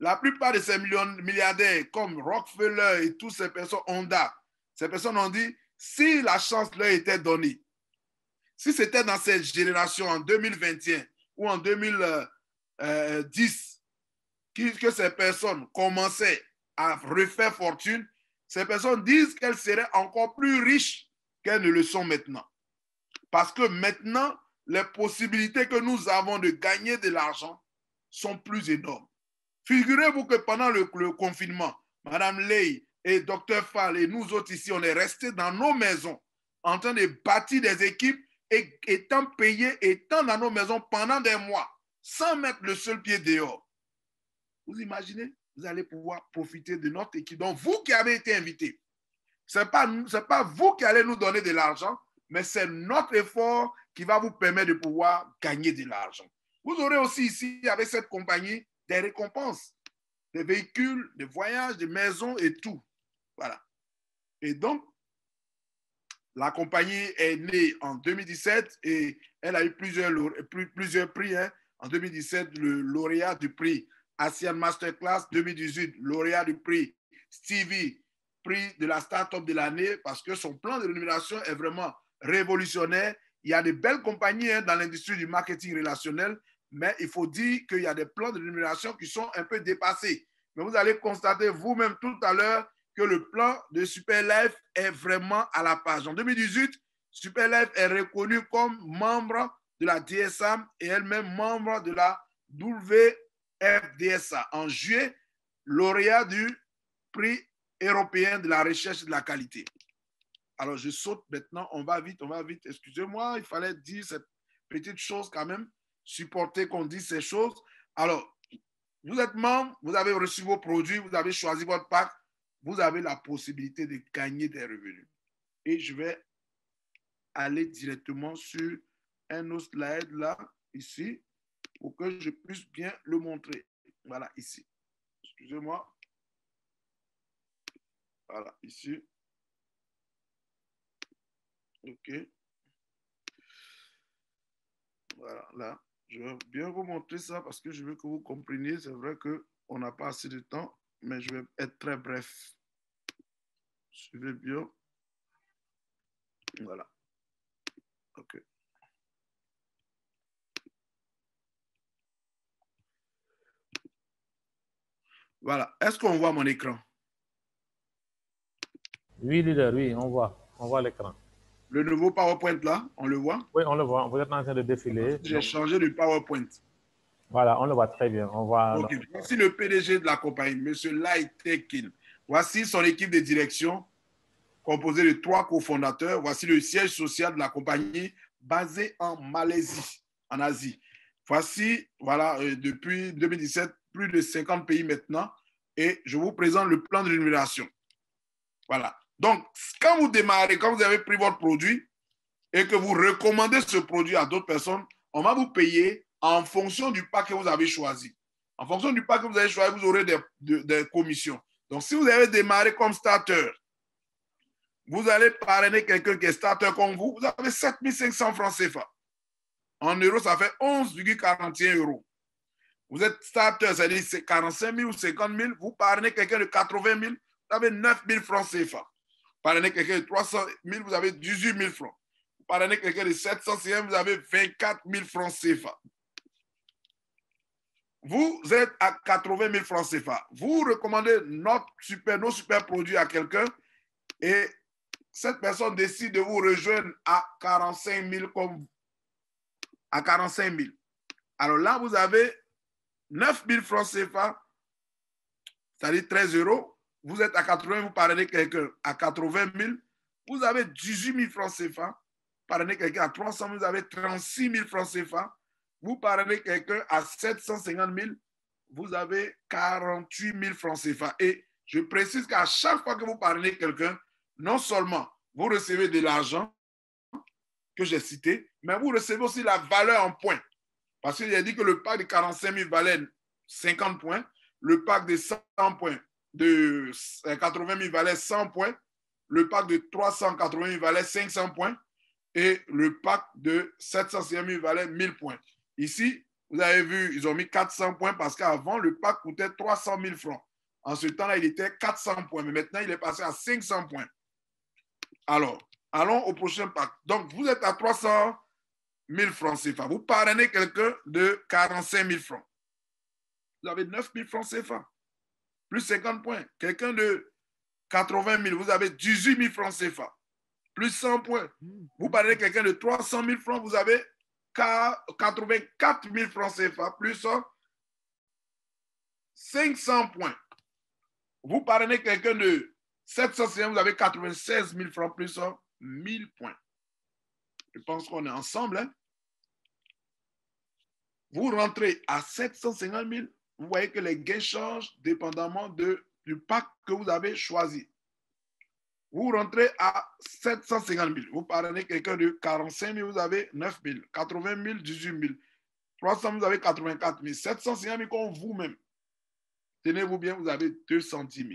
la plupart de ces milliardaires, comme Rockefeller et toutes ces personnes, Honda, ces personnes ont dit, si la chance leur était donnée, si c'était dans cette génération en 2021 ou en 2010 que ces personnes commençaient à refaire fortune, ces personnes disent qu'elles seraient encore plus riches qu'elles ne le sont maintenant. Parce que maintenant, les possibilités que nous avons de gagner de l'argent sont plus énormes. Figurez-vous que pendant le, confinement, Madame Ley et Dr Fall et nous autres ici, on est restés dans nos maisons en train de bâtir des équipes et étant payés, étant dans nos maisons pendant des mois, sans mettre le seul pied dehors. Vous imaginez Vous allez pouvoir profiter de notre équipe. Donc, vous qui avez été invités, ce n'est pas, pas vous qui allez nous donner de l'argent, mais c'est notre effort qui va vous permettre de pouvoir gagner de l'argent. Vous aurez aussi ici, avec cette compagnie, des récompenses, des véhicules, des voyages, des maisons et tout. Voilà. Et donc, la compagnie est née en 2017 et elle a eu plusieurs, plusieurs prix. Hein. En 2017, le lauréat du prix ASEAN Masterclass. 2018, lauréat du prix Stevie, prix de la start-up de l'année parce que son plan de rémunération est vraiment révolutionnaire. Il y a de belles compagnies hein, dans l'industrie du marketing relationnel, mais il faut dire qu'il y a des plans de rémunération qui sont un peu dépassés. Mais vous allez constater vous-même tout à l'heure que le plan de Superlife est vraiment à la page. En 2018, Superlife est reconnu comme membre de la DSA et elle-même membre de la WFDSA. En juillet, lauréat du prix européen de la recherche de la qualité. Alors, je saute maintenant, on va vite, on va vite. Excusez-moi, il fallait dire cette petite chose quand même, supporter qu'on dise ces choses. Alors, vous êtes membre, vous avez reçu vos produits, vous avez choisi votre pack, vous avez la possibilité de gagner des revenus. Et je vais aller directement sur un autre slide là, ici, pour que je puisse bien le montrer. Voilà, ici. Excusez-moi. Voilà, ici. OK. Voilà, là, je vais bien vous montrer ça parce que je veux que vous compreniez. C'est vrai qu'on n'a pas assez de temps, mais je vais être très bref. Suivez bien. Voilà. OK. Voilà. Est-ce qu'on voit mon écran? Oui, leader, oui, on voit. On voit l'écran. Le nouveau PowerPoint là, on le voit? Oui, on le voit. Vous êtes en train de défiler. J'ai changé de PowerPoint. Voilà, on le voit très bien. On voit. Voici le PDG de la compagnie, M. Lai Tekin. Voici son équipe de direction composée de trois cofondateurs. Voici le siège social de la compagnie basé en Malaisie, en Asie. Voici, voilà, euh, depuis 2017, plus de 50 pays maintenant. Et je vous présente le plan de rémunération. Voilà. Donc, quand vous démarrez, quand vous avez pris votre produit et que vous recommandez ce produit à d'autres personnes, on va vous payer en fonction du pack que vous avez choisi. En fonction du pack que vous avez choisi, vous aurez des, des commissions. Donc, si vous avez démarré comme starter, vous allez parrainer quelqu'un qui est starter comme vous, vous avez 7500 francs CFA. En euros, ça fait 11,41 euros. Vous êtes starter, c'est-à-dire c'est 45 000 ou 50 000, vous parrainez quelqu'un de 80 000, vous avez 9 000 francs CFA. Vous parrainez quelqu'un de 300 000, vous avez 18 000 francs. Vous parrainez quelqu'un de 700 000, vous avez 24 000 francs CFA. Vous êtes à 80 000 francs CFA. Vous recommandez nos super produits à quelqu'un et cette personne décide de vous rejoindre à 45 000 comme à 45 000. Alors là, vous avez 9 000 francs CFA, c'est-à-dire 13 euros. Vous êtes à 80, vous parrainez quelqu'un à 80 000. Vous avez 18 000 francs CFA. Parrainez quelqu'un à 300 000, vous avez 36 000 francs CFA. Vous parrainez quelqu'un à 750 000, vous avez 48 000 francs CFA. Et je précise qu'à chaque fois que vous parrainez quelqu'un, non seulement vous recevez de l'argent que j'ai cité, mais vous recevez aussi la valeur en points. Parce qu'il a dit que le pack de 45 000 valait 50 points, le pack de 100 points, de 80 000 valait 100 points, le pack de 380 000 valait 500 points et le pack de 750 000 valait 1000 points. Ici, vous avez vu, ils ont mis 400 points parce qu'avant, le pack coûtait 300 000 francs. En ce temps-là, il était 400 points, mais maintenant, il est passé à 500 points. Alors, allons au prochain pack. Donc, vous êtes à 300 000 francs CFA. Vous parrainez quelqu'un de 45 000 francs. Vous avez 9 000 francs CFA. Plus 50 points. Quelqu'un de 80 000, vous avez 18 000 francs CFA. Plus 100 points. Vous parrainez quelqu'un de 300 000 francs, vous avez 84 000 francs CFA. Plus 500 points. Vous parrainez quelqu'un de 750, vous avez 96 000 francs plus 1000 points. Je pense qu'on est ensemble. Hein? Vous rentrez à 750 000, vous voyez que les gains changent dépendamment du pack que vous avez choisi. Vous rentrez à 750 000. Vous parrainez quelqu'un de 45 000, vous avez 9 000. 80 000, 18 000. 300 vous avez 84 000. 750 000 comme vous-même. Tenez-vous bien, vous avez 210 000.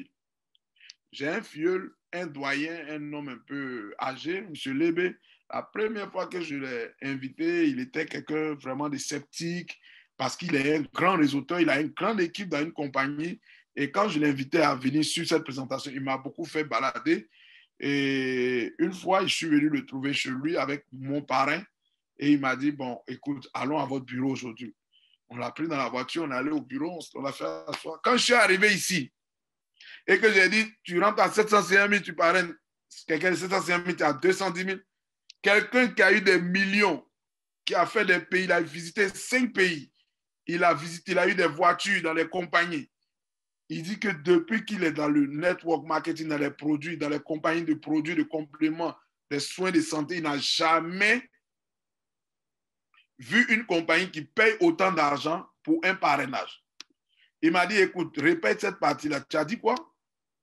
J'ai un filleul, un doyen, un homme un peu âgé, M. Lébé. La première fois que je l'ai invité, il était quelqu'un vraiment de sceptique parce qu'il est un grand réseauteur, il a une grande équipe dans une compagnie. Et quand je invité à venir sur cette présentation, il m'a beaucoup fait balader. Et une fois, je suis venu le trouver chez lui avec mon parrain et il m'a dit, bon, écoute, allons à votre bureau aujourd'hui. On l'a pris dans la voiture, on est allé au bureau, on l'a fait asseoir. Quand je suis arrivé ici, et que j'ai dit, tu rentres à 750 000, tu parraines quelqu'un de 750 000, tu as 210 000. Quelqu'un qui a eu des millions, qui a fait des pays, il a visité cinq pays, il a visité, il a eu des voitures dans les compagnies. Il dit que depuis qu'il est dans le network marketing, dans les produits, dans les compagnies de produits, de compléments, des soins de santé, il n'a jamais vu une compagnie qui paye autant d'argent pour un parrainage. Il m'a dit, écoute, répète cette partie-là. Tu as dit quoi?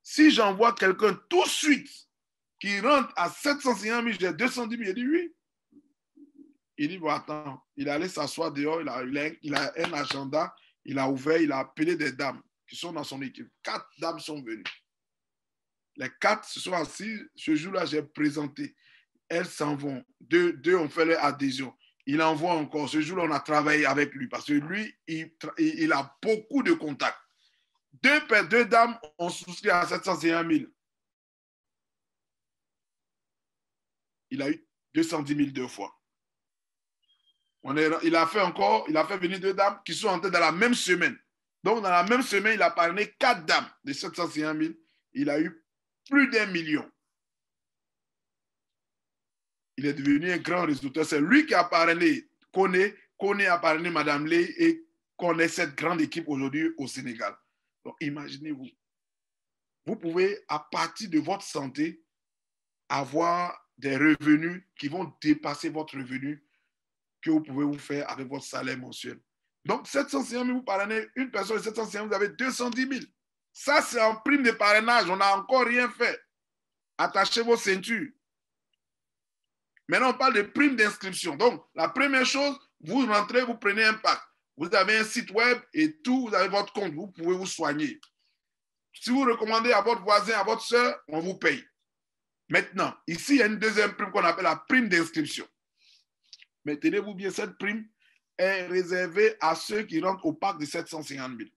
Si j'envoie quelqu'un tout de suite qui rentre à 750 000, j'ai 210 000, il dit oui. Il dit, bon, attends, il allait s'asseoir dehors, il a, un agenda, il a ouvert, il a appelé des dames qui sont dans son équipe. Quatre dames sont venues. Les quatre se sont assis. Ce jour-là, j'ai présenté. Elles s'en vont. Deux, ont fait leur adhésion. il envoie encore. Ce jour-là, on a travaillé avec lui parce que lui, il, a beaucoup de contacts. Deux, deux dames ont souscrit à 751 000. Il a eu 210 000 deux fois. Il a fait encore, il a fait venir deux dames qui sont entrées dans la même semaine. Donc, dans la même semaine, il a parrainé quatre dames de 751 000. Il a eu plus d'un million. Il est devenu un grand résultat. C'est lui qui a parrainé Kone. Kone a parrainé Madame Lé et connaît cette grande équipe aujourd'hui au Sénégal. Donc, imaginez-vous. Vous pouvez, à partir de votre santé, avoir des revenus qui vont dépasser votre revenu vous pouvez vous faire avec votre salaire mensuel. Donc, 750 000, vous parrainez une personne de 750 000, vous avez 210 000. Ça, c'est en prime de parrainage. On n'a encore rien fait. Attachez vos ceintures. Maintenant, on parle de prime d'inscription. Donc, la première chose, vous rentrez, vous prenez un pack. Vous avez un site web et tout, vous avez votre compte. Vous pouvez vous soigner. Si vous recommandez à votre voisin, à votre soeur, on vous paye. Maintenant, ici, il y a une deuxième prime qu'on appelle la prime d'inscription. Mais tenez-vous bien, cette prime est réservée à ceux qui rentrent au parc de 750 000.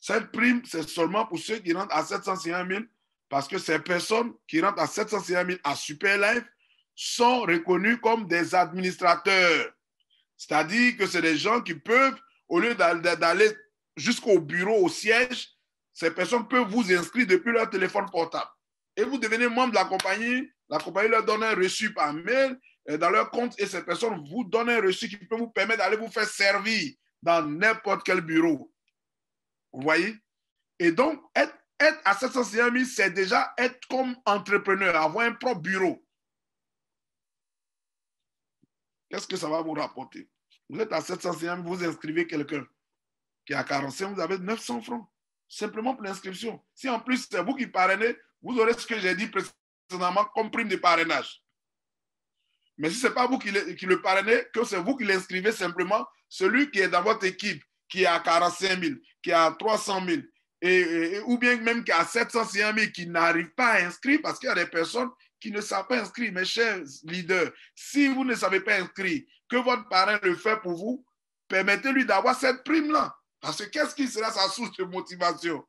Cette prime, c'est seulement pour ceux qui rentrent à 750 000 parce que ces personnes qui rentrent à 750 000 à Superlife sont reconnues comme des administrateurs. C'est-à-dire que c'est des gens qui peuvent, au lieu d'aller jusqu'au bureau, au siège, ces personnes peuvent vous inscrire depuis leur téléphone portable et vous devenez membre de la compagnie, la compagnie leur donne un reçu par mail dans leur compte et ces personnes vous donnent un reçu qui peut vous permettre d'aller vous faire servir dans n'importe quel bureau. Vous voyez? Et donc, être, à 761 000, c'est déjà être comme entrepreneur, avoir un propre bureau. Qu'est-ce que ça va vous rapporter? Vous êtes à 761 000, vous inscrivez quelqu'un qui est à 45, vous avez 900 francs. Simplement pour l'inscription. Si en plus c'est vous qui parrainez, vous aurez ce que j'ai dit précédemment comme prime de parrainage. Mais si ce n'est pas vous qui le, parrainez, que c'est vous qui l'inscrivez simplement, celui qui est dans votre équipe, qui est à 45 000, qui est à 300 000, et, ou bien même qui est à 751 000, qui n'arrive pas à inscrire parce qu'il y a des personnes qui ne savent pas inscrire. Mes chers leaders, si vous ne savez pas inscrire, que votre parrain le fait pour vous, permettez-lui d'avoir cette prime-là. Parce que qu'est-ce qui sera sa source de motivation?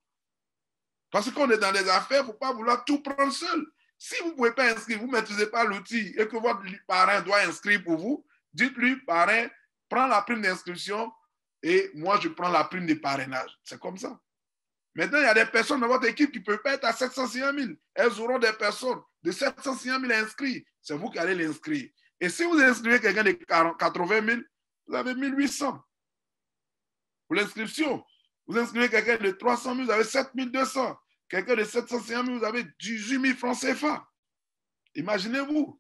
Parce qu'on est dans les affaires, il ne faut pas vouloir tout prendre seul. Si vous ne pouvez pas inscrire, vous ne maîtrisez pas l'outil et que votre parrain doit inscrire pour vous, dites-lui, parrain, prends la prime d'inscription et moi, je prends la prime de parrainage. C'est comme ça. Maintenant, il y a des personnes dans votre équipe qui ne peuvent pas être à 761 000. Elles auront des personnes de 761 000 inscrits. C'est vous qui allez l'inscrire. Et si vous inscrivez quelqu'un de 80 000, vous avez 1800 pour l'inscription. Vous inscrivez quelqu'un de 300 000, vous avez 7 200. Quelqu'un de 750 000, vous avez 18 000 francs CFA. Imaginez-vous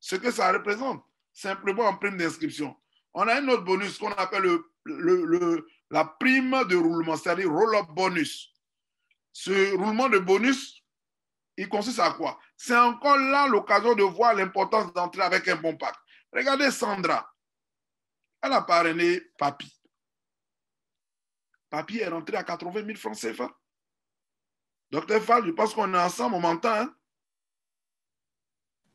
ce que ça représente, simplement en prime d'inscription. On a un autre bonus qu'on appelle le, la prime de roulement, c'est-à-dire roll-up bonus. Ce roulement de bonus, il consiste à quoi? C'est encore là l'occasion de voir l'importance d'entrer avec un bon pack. Regardez Sandra. Elle a parrainé Papy. Papier est rentré à 80 000 francs CFA. Docteur Fall, je pense qu'on est ensemble, on m'entend. Hein?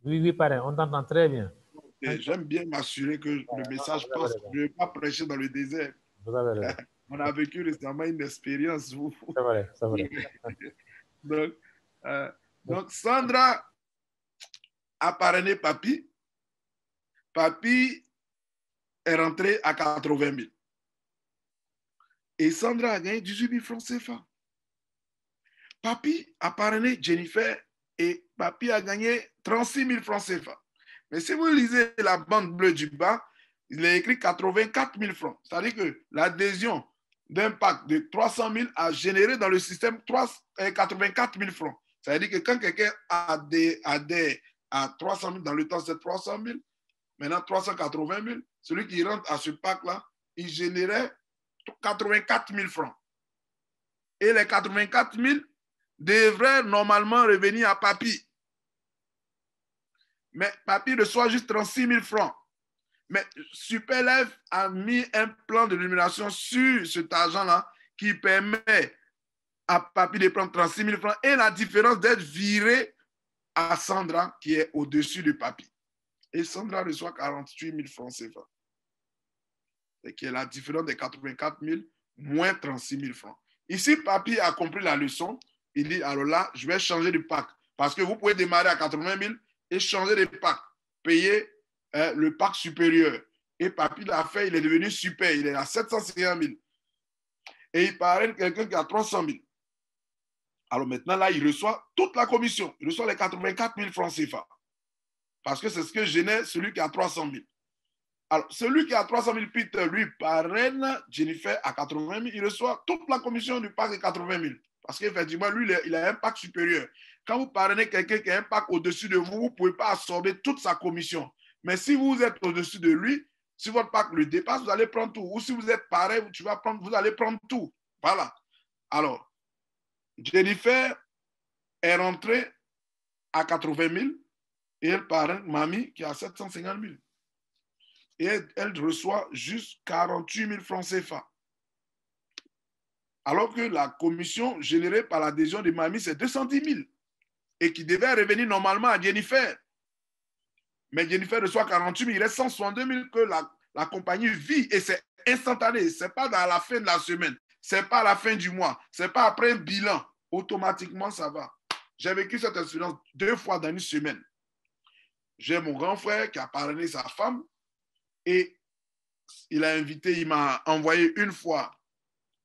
Oui, oui, pareil, on t'entend très bien. J'aime bien m'assurer que le message passe. Je ne vais pas prêcher dans le désert. Vous avez *laughs* on a vécu récemment une expérience. C'est vrai, c'est vrai. *laughs* donc, euh, donc, Sandra a parrainé Papi. Papi est rentré à 80 000. Et Sandra a gagné 18 000 francs CFA. Papi a parrainé Jennifer et Papi a gagné 36 000 francs CFA. Mais si vous lisez la bande bleue du bas, il est écrit 84 000 francs. C'est-à-dire que l'adhésion d'un pack de 300 000 a généré dans le système 84 000 francs. C'est-à-dire que quand quelqu'un adhère à 300 000, dans le temps c'est 300 000, maintenant 380 000, celui qui rentre à ce pack-là, il générait 84 000 francs. Et les 84 000 devraient normalement revenir à Papy. Mais Papy reçoit juste 36 000 francs. Mais Superlev a mis un plan de rémunération sur cet argent-là qui permet à Papy de prendre 36 000 francs et la différence d'être viré à Sandra qui est au-dessus de Papy. et Sandra reçoit 48 000 francs CFA. Et qui est la différence des 84 000 moins 36 000 francs. Ici, Papy a compris la leçon. Il dit, alors là, je vais changer de pack. Parce que vous pouvez démarrer à 80 000 et changer de pack. Payer euh, le pack supérieur. Et Papy l'a fait, il est devenu super. Il est à 751 000. Et il paraît quelqu'un qui a 300 000. Alors maintenant, là, il reçoit toute la commission. Il reçoit les 84 000 francs CFA. Parce que c'est ce que gênait celui qui a 300 000. Alors, celui qui a 300 000 Peter, lui, parraine Jennifer à 80 000. Il reçoit toute la commission du pack de 80 000. Parce qu'effectivement, lui, il a un pack supérieur. Quand vous parrainez quelqu'un qui a un pack au-dessus de vous, vous ne pouvez pas absorber toute sa commission. Mais si vous êtes au-dessus de lui, si votre pack le dépasse, vous allez prendre tout. Ou si vous êtes pareil, tu vas prendre, vous allez prendre tout. Voilà. Alors, Jennifer est rentrée à 80 000 et elle parraine mamie qui a 750 000. Et elle, reçoit juste 48 000 francs CFA. Alors que la commission générée par l'adhésion de mamie, c'est 210 000 et qui devait revenir normalement à Jennifer. Mais Jennifer reçoit 48 000, il reste 162 000 que la, compagnie vit et c'est instantané. Ce n'est pas dans la fin de la semaine, ce n'est pas à la fin du mois, ce n'est pas après un bilan. Automatiquement, ça va. J'ai vécu cette expérience deux fois dans une semaine. J'ai mon grand frère qui a parrainé sa femme et il a invité, il m'a envoyé une fois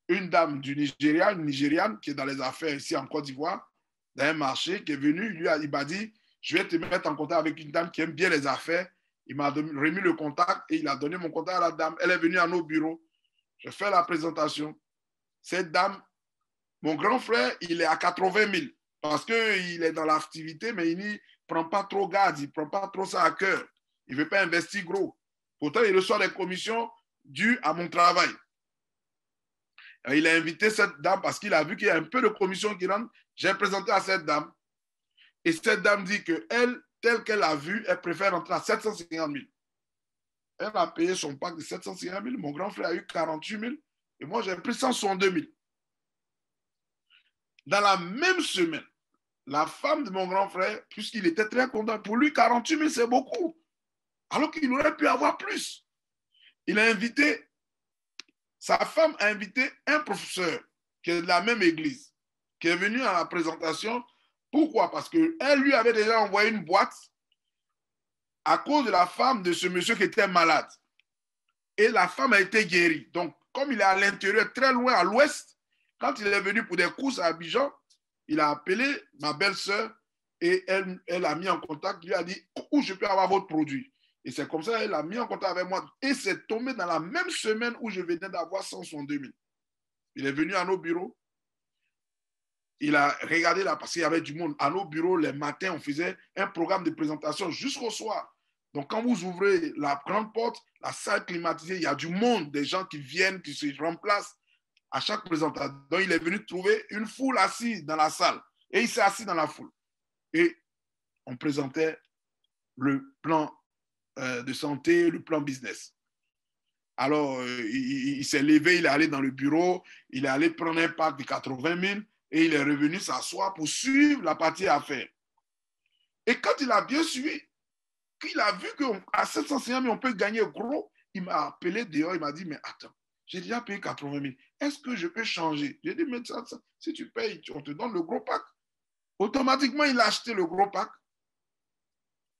une dame du Nigeria, une Nigériane qui est dans les affaires ici en Côte d'Ivoire, dans un marché, qui est venue, lui, il m'a dit, je vais te mettre en contact avec une dame qui aime bien les affaires. Il m'a remis le contact et il a donné mon contact à la dame. Elle est venue à nos bureaux. Je fais la présentation. Cette dame, mon grand frère, il est à 80 000 parce qu'il est dans l'activité, mais il ne prend pas trop garde, il ne prend pas trop ça à cœur. Il ne veut pas investir gros. Pourtant, il reçoit des commissions dues à mon travail. Il a invité cette dame parce qu'il a vu qu'il y a un peu de commissions qui rentrent. J'ai présenté à cette dame. Et cette dame dit que elle, telle qu'elle a vu, elle préfère rentrer à 750 000. Elle a payé son pack de 750 000. Mon grand frère a eu 48 000. Et moi, j'ai pris 162 000. Dans la même semaine, la femme de mon grand frère, puisqu'il était très content, pour lui, 48 000, c'est beaucoup. Alors qu'il aurait pu avoir plus. Il a invité, sa femme a invité un professeur qui est de la même église, qui est venu à la présentation pourquoi? Parce qu'elle lui avait déjà envoyé une boîte à cause de la femme de ce monsieur qui était malade. Et la femme a été guérie. Donc, comme il est à l'intérieur, très loin à l'ouest, quand il est venu pour des courses à Abidjan, il a appelé ma belle-sœur et elle, elle a mis en contact, lui a dit où je peux avoir votre produit? Et c'est comme ça qu'elle a mis en contact avec moi. Et c'est tombé dans la même semaine où je venais d'avoir 162 000. Il est venu à nos bureaux il a regardé là parce qu'il y avait du monde. À nos bureaux, les matins, on faisait un programme de présentation jusqu'au soir. Donc, quand vous ouvrez la grande porte, la salle climatisée, il y a du monde, des gens qui viennent, qui se remplacent à chaque présentation. Donc, il est venu trouver une foule assise dans la salle. Et il s'est assis dans la foule. Et on présentait le plan euh, de santé, le plan business. Alors, euh, il, s'est levé, il est allé dans le bureau, il est allé prendre un pack de 80 000 et il est revenu s'asseoir pour suivre la partie affaires. Et quand il a bien suivi, qu'il a vu qu'à 750 000, on peut gagner gros, il m'a appelé dehors, il m'a dit, mais attends, j'ai déjà payé 80 000. Est-ce que je peux changer? J'ai dit, mais si tu payes, on te donne le gros pack. Automatiquement, il a acheté le gros pack.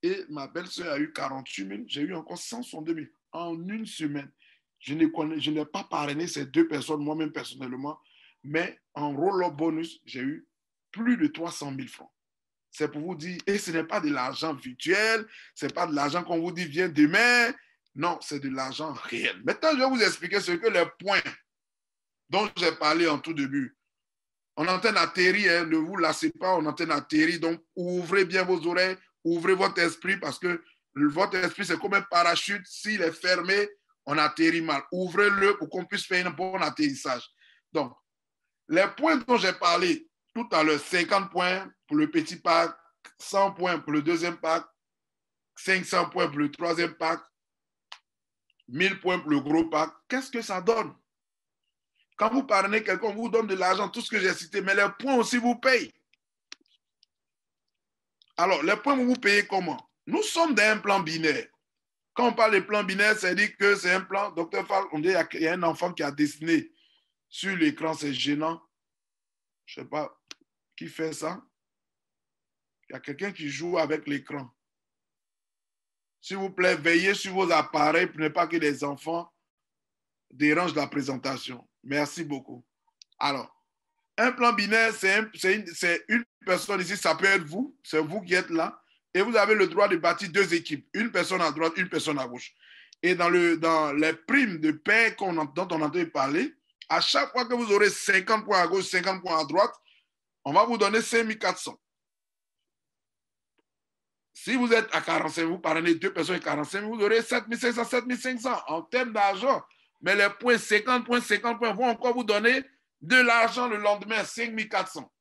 Et ma belle-sœur a eu 48 000. J'ai eu encore 162 000 en une semaine. Je n'ai pas parrainé ces deux personnes moi-même personnellement mais en roll-up bonus, j'ai eu plus de 300 000 francs. C'est pour vous dire, et ce n'est pas de l'argent virtuel, ce n'est pas de l'argent qu'on vous dit vient demain. Non, c'est de l'argent réel. Maintenant, je vais vous expliquer ce que les points dont j'ai parlé en tout début. On antenne atterrit, hein, ne vous lassez pas, on antenne atterrit. Donc, ouvrez bien vos oreilles, ouvrez votre esprit parce que votre esprit, c'est comme un parachute. S'il est fermé, on atterrit mal. Ouvrez-le pour qu'on puisse faire un bon atterrissage. Donc, les points dont j'ai parlé tout à l'heure, 50 points pour le petit pack, 100 points pour le deuxième pack, 500 points pour le troisième pack, 1000 points pour le gros pack, qu'est-ce que ça donne? Quand vous parlez quelqu'un, vous donne de l'argent, tout ce que j'ai cité, mais les points aussi vous payent. Alors, les points, vous vous payez comment? Nous sommes dans un plan binaire. Quand on parle de plan binaire, ça dit que c'est un plan. Docteur Fall, on dit qu'il y a un enfant qui a dessiné sur l'écran, c'est gênant. Je ne sais pas qui fait ça. Il y a quelqu'un qui joue avec l'écran. S'il vous plaît, veillez sur vos appareils pour ne pas que les enfants dérangent la présentation. Merci beaucoup. Alors, un plan binaire, c'est une, personne ici, ça peut être vous, c'est vous qui êtes là, et vous avez le droit de bâtir deux équipes, une personne à droite, une personne à gauche. Et dans, le, dans les primes de paix dont on entend parler, à chaque fois que vous aurez 50 points à gauche, 50 points à droite, on va vous donner 5400. Si vous êtes à 45, vous parlez deux personnes à 45, vous aurez 7500, 7500 en termes d'argent. Mais les points 50 points, 50 points vont encore vous donner de l'argent le lendemain, 5400.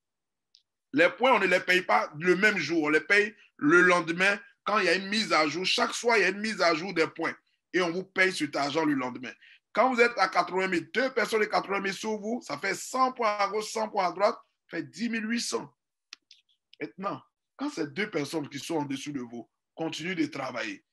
Les points, on ne les paye pas le même jour, on les paye le lendemain quand il y a une mise à jour. Chaque soir, il y a une mise à jour des points et on vous paye cet argent le lendemain. Quand vous êtes à 80 000, deux personnes de 80 000 sur vous, ça fait 100 points à gauche, 100 points à droite, ça fait 10 800. Maintenant, quand ces deux personnes qui sont en dessous de vous continuent de travailler,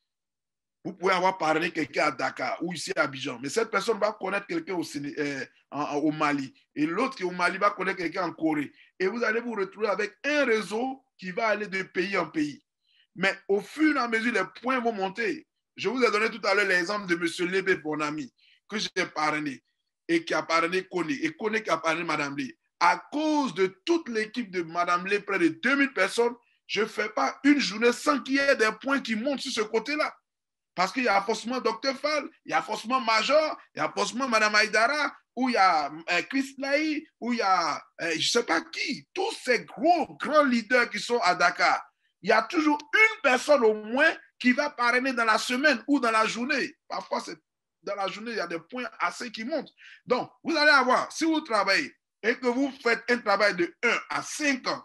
vous pouvez avoir parlé quelqu'un à Dakar ou ici à Abidjan, mais cette personne va connaître quelqu'un au, euh, au, Mali. Et l'autre qui est au Mali va connaître quelqu'un en Corée. Et vous allez vous retrouver avec un réseau qui va aller de pays en pays. Mais au fur et à mesure, les points vont monter. Je vous ai donné tout à l'heure l'exemple de M. Lébé, mon ami que j'ai parrainé et qui a parrainé Kone et Kone qui a parrainé Madame Lé. À cause de toute l'équipe de Madame Lé, près de 2000 personnes, je ne fais pas une journée sans qu'il y ait des points qui montent sur ce côté-là. Parce qu'il y a forcément Dr. Fall, il y a forcément Major, il y a forcément Madame Aïdara, ou il y a euh, Chris Laï, ou il y a euh, je ne sais pas qui. Tous ces gros, grands leaders qui sont à Dakar. Il y a toujours une personne au moins qui va parrainer dans la semaine ou dans la journée. Parfois, c'est dans la journée, il y a des points assez qui montent. Donc, vous allez avoir, si vous travaillez et que vous faites un travail de 1 à 5 ans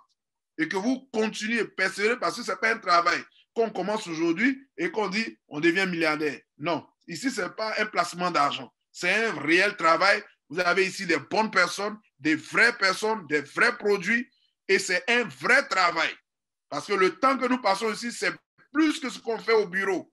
et que vous continuez, persévérer, parce que ce n'est pas un travail qu'on commence aujourd'hui et qu'on dit on devient milliardaire. Non, ici, ce n'est pas un placement d'argent. C'est un réel travail. Vous avez ici des bonnes personnes, des vraies personnes, des vrais produits et c'est un vrai travail. Parce que le temps que nous passons ici, c'est plus que ce qu'on fait au bureau.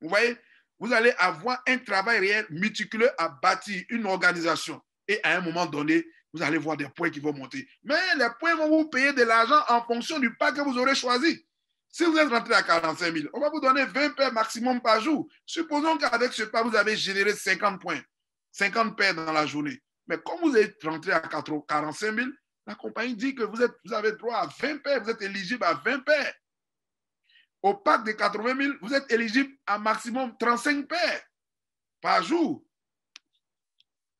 Vous voyez, vous allez avoir un travail réel, méticuleux à bâtir une organisation. Et à un moment donné, vous allez voir des points qui vont monter. Mais les points vont vous payer de l'argent en fonction du pas que vous aurez choisi. Si vous êtes rentré à 45 000, on va vous donner 20 paires maximum par jour. Supposons qu'avec ce pas, vous avez généré 50 points, 50 paires dans la journée. Mais comme vous êtes rentré à 45 000, la compagnie dit que vous, êtes, vous avez droit à 20 paires, vous êtes éligible à 20 paires. Au pack de 80 000, vous êtes éligible à maximum 35 paires par jour.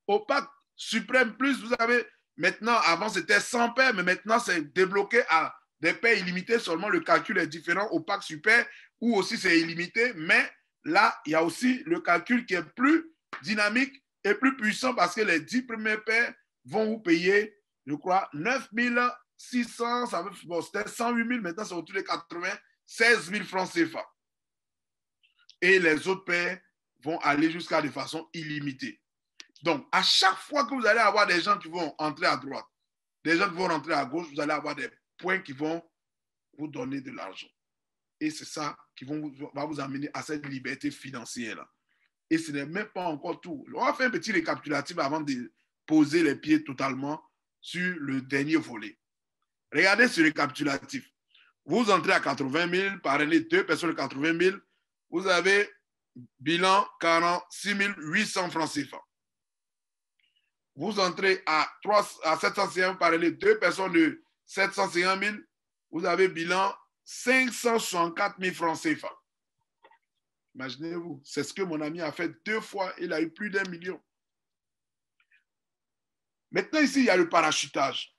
Au pack suprême plus, vous avez maintenant, avant c'était 100 paires, mais maintenant c'est débloqué à des paires illimitées. Seulement le calcul est différent au pack super ou aussi c'est illimité. Mais là, il y a aussi le calcul qui est plus dynamique et plus puissant parce que les 10 premières paires vont vous payer, je crois, 9 600, ça bon, c'était 108 000, maintenant c'est autour de 80 16 000 francs CFA. Et les autres paires vont aller jusqu'à de façon illimitée. Donc, à chaque fois que vous allez avoir des gens qui vont entrer à droite, des gens qui vont rentrer à gauche, vous allez avoir des points qui vont vous donner de l'argent. Et c'est ça qui vont, va vous amener à cette liberté financière-là. Et ce n'est même pas encore tout. On va faire un petit récapitulatif avant de poser les pieds totalement sur le dernier volet. Regardez ce récapitulatif. Vous entrez à 80 000, parrainez deux personnes de 80 000, vous avez bilan 46 800 francs CFA. Vous entrez à, 3, à 750, parrainez deux personnes de 750 000, vous avez bilan 564 000 francs CFA. Imaginez-vous, c'est ce que mon ami a fait deux fois, il a eu plus d'un million. Maintenant, ici, il y a le parachutage.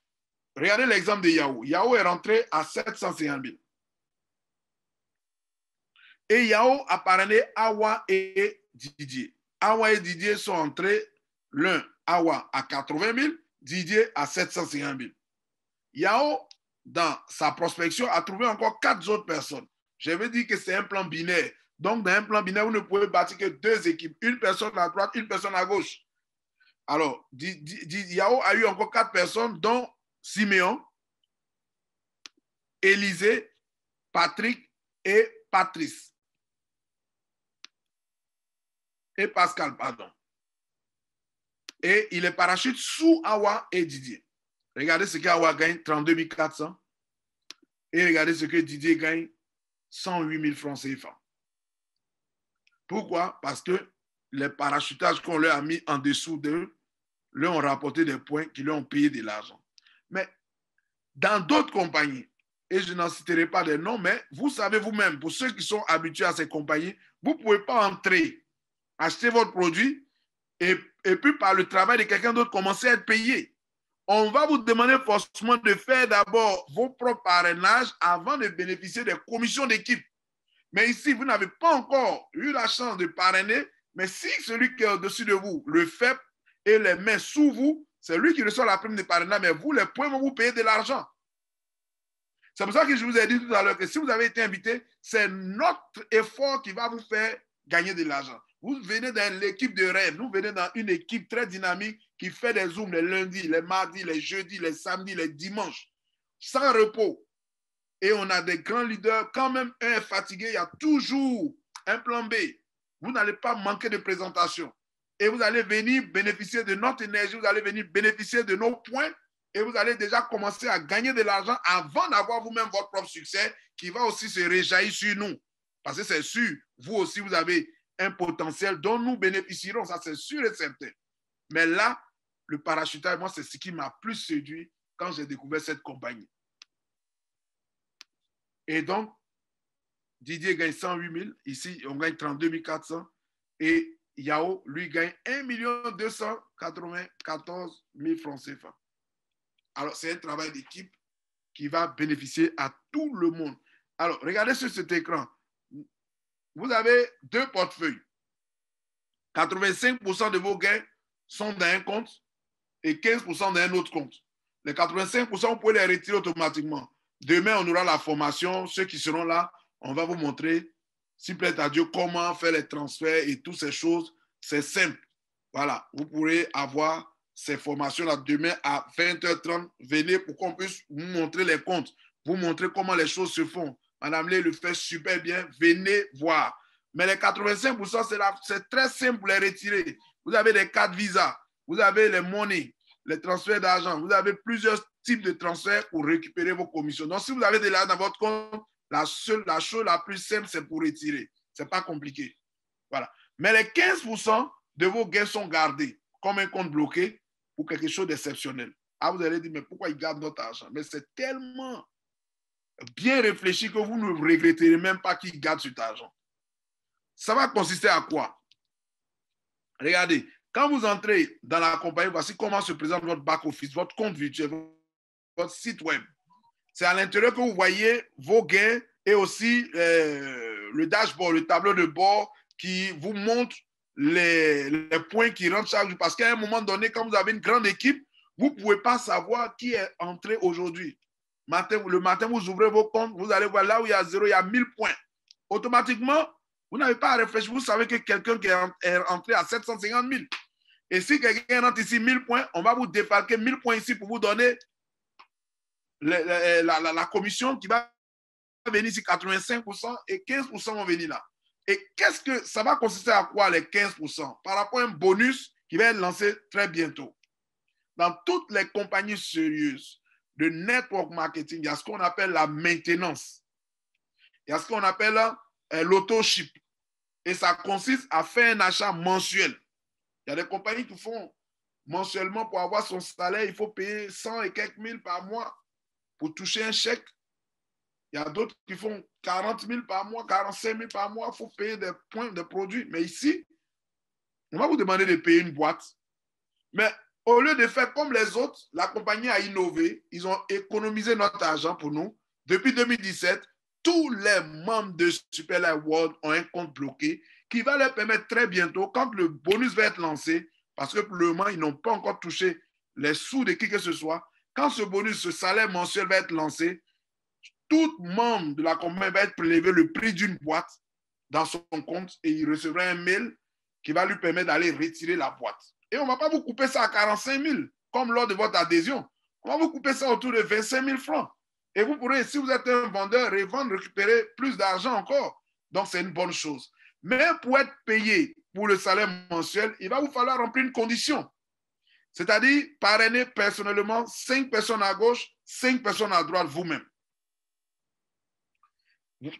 Regardez l'exemple de Yahoo. Yahoo est rentré à 750 000. Et Yahoo a parrainé Awa et Didier. Awa et Didier sont entrés, l'un, Awa à 80 000, Didier à 750 000. Yahoo, dans sa prospection, a trouvé encore quatre autres personnes. Je veux dire que c'est un plan binaire. Donc, dans un plan binaire, vous ne pouvez bâtir que deux équipes, une personne à droite, une personne à gauche. Alors, Yahoo a eu encore quatre personnes, dont Siméon, Élisée, Patrick et Patrice et Pascal, pardon. Et il est parachute sous Awa et Didier. Regardez ce qu'Awa gagne, 32 400. Et regardez ce que Didier gagne, 108 000 francs CFA. Pourquoi? Parce que les parachutages qu'on leur a mis en dessous d'eux leur ont rapporté des points qui leur ont payé de l'argent. Mais dans d'autres compagnies, et je n'en citerai pas des noms, mais vous savez vous-même, pour ceux qui sont habitués à ces compagnies, vous ne pouvez pas entrer, acheter votre produit et puis par le travail de quelqu'un d'autre commencer à être payé. On va vous demander forcément de faire d'abord vos propres parrainages avant de bénéficier des commissions d'équipe. Mais ici, vous n'avez pas encore eu la chance de parrainer, mais si celui qui est au-dessus de vous le fait et les met sous vous, c'est lui qui reçoit la prime de parrainage, mais vous, les points vont vous payer de l'argent. C'est pour ça que je vous ai dit tout à l'heure que si vous avez été invité, c'est notre effort qui va vous faire gagner de l'argent. Vous venez dans l'équipe de rêve, nous venons dans une équipe très dynamique qui fait des zooms les lundis, les mardis, les jeudis, les samedis, les dimanches, sans repos. Et on a des grands leaders. Quand même un est fatigué, il y a toujours un plan B. Vous n'allez pas manquer de présentation. Et vous allez venir bénéficier de notre énergie, vous allez venir bénéficier de nos points et vous allez déjà commencer à gagner de l'argent avant d'avoir vous-même votre propre succès qui va aussi se réjaillir sur nous. Parce que c'est sûr, vous aussi, vous avez un potentiel dont nous bénéficierons, ça c'est sûr et certain. Mais là, le parachutage, moi, c'est ce qui m'a plus séduit quand j'ai découvert cette compagnie. Et donc, Didier gagne 108 000. Ici, on gagne 32 400. Et Yao, lui, gagne 1 294 000 francs CFA. Alors, c'est un travail d'équipe qui va bénéficier à tout le monde. Alors, regardez sur cet écran. Vous avez deux portefeuilles. 85% de vos gains sont dans un compte et 15% dans un autre compte. Les 85%, vous pouvez les retirer automatiquement. Demain, on aura la formation. Ceux qui seront là, on va vous montrer, s'il plaît à Dieu, comment faire les transferts et toutes ces choses. C'est simple. Voilà, vous pourrez avoir ces formations-là demain à 20h30. Venez pour qu'on puisse vous montrer les comptes, vous montrer comment les choses se font. Madame Lé le fait super bien. Venez voir. Mais les 85%, c'est très simple pour les retirer. Vous avez des cartes Visa, vous avez les monnaies, les transferts d'argent, vous avez plusieurs types de transferts pour récupérer vos commissions. Donc, si vous avez de l'argent dans votre compte, la, seule, la chose la plus simple, c'est pour retirer. Ce n'est pas compliqué. Voilà. Mais les 15% de vos gains sont gardés comme un compte bloqué pour quelque chose d'exceptionnel. Ah, vous allez dire, mais pourquoi ils gardent notre argent? Mais c'est tellement bien réfléchi que vous ne regretterez même pas qu'ils gardent cet argent. Ça va consister à quoi? Regardez, quand vous entrez dans la compagnie, voici comment se présente votre back-office, votre compte virtuel, votre site web. C'est à l'intérieur que vous voyez vos gains et aussi euh, le dashboard, le tableau de bord qui vous montre les, les points qui rentrent chaque jour. Parce qu'à un moment donné, quand vous avez une grande équipe, vous ne pouvez pas savoir qui est entré aujourd'hui. Le matin, vous ouvrez vos comptes, vous allez voir là où il y a zéro, il y a 1000 points. Automatiquement, vous n'avez pas à réfléchir. Vous savez que quelqu'un qui est entré à 750 000. Et si quelqu'un rentre ici 1000 points, on va vous défalquer 1000 points ici pour vous donner la, la, commission qui va venir ici 85% et 15% vont venir là. Et qu'est-ce que ça va consister à quoi les 15% Par rapport à un bonus qui va être lancé très bientôt. Dans toutes les compagnies sérieuses de network marketing, il y a ce qu'on appelle la maintenance. Il y a ce qu'on appelle euh, l'auto-ship. Et ça consiste à faire un achat mensuel. Il y a des compagnies qui font mensuellement pour avoir son salaire, il faut payer 100 et quelques mille par mois pour toucher un chèque. Il y a d'autres qui font 40 000 par mois, 45 000 par mois, il faut payer des points de produits. Mais ici, on va vous demander de payer une boîte. Mais au lieu de faire comme les autres, la compagnie a innové. Ils ont économisé notre argent pour nous. Depuis 2017, tous les membres de Superlight World ont un compte bloqué qui va leur permettre très bientôt, quand le bonus va être lancé, parce que pour le moment, ils n'ont pas encore touché les sous de qui que ce soit, quand ce bonus, ce salaire mensuel va être lancé, tout membre de la compagnie va être prélevé le prix d'une boîte dans son compte et il recevra un mail qui va lui permettre d'aller retirer la boîte. Et on ne va pas vous couper ça à 45 000, comme lors de votre adhésion. On va vous couper ça autour de 25 000 francs. Et vous pourrez, si vous êtes un vendeur, revendre, récupérer plus d'argent encore. Donc, c'est une bonne chose. Mais pour être payé pour le salaire mensuel, il va vous falloir remplir une condition. C'est-à-dire parrainer personnellement cinq personnes à gauche, cinq personnes à droite vous-même.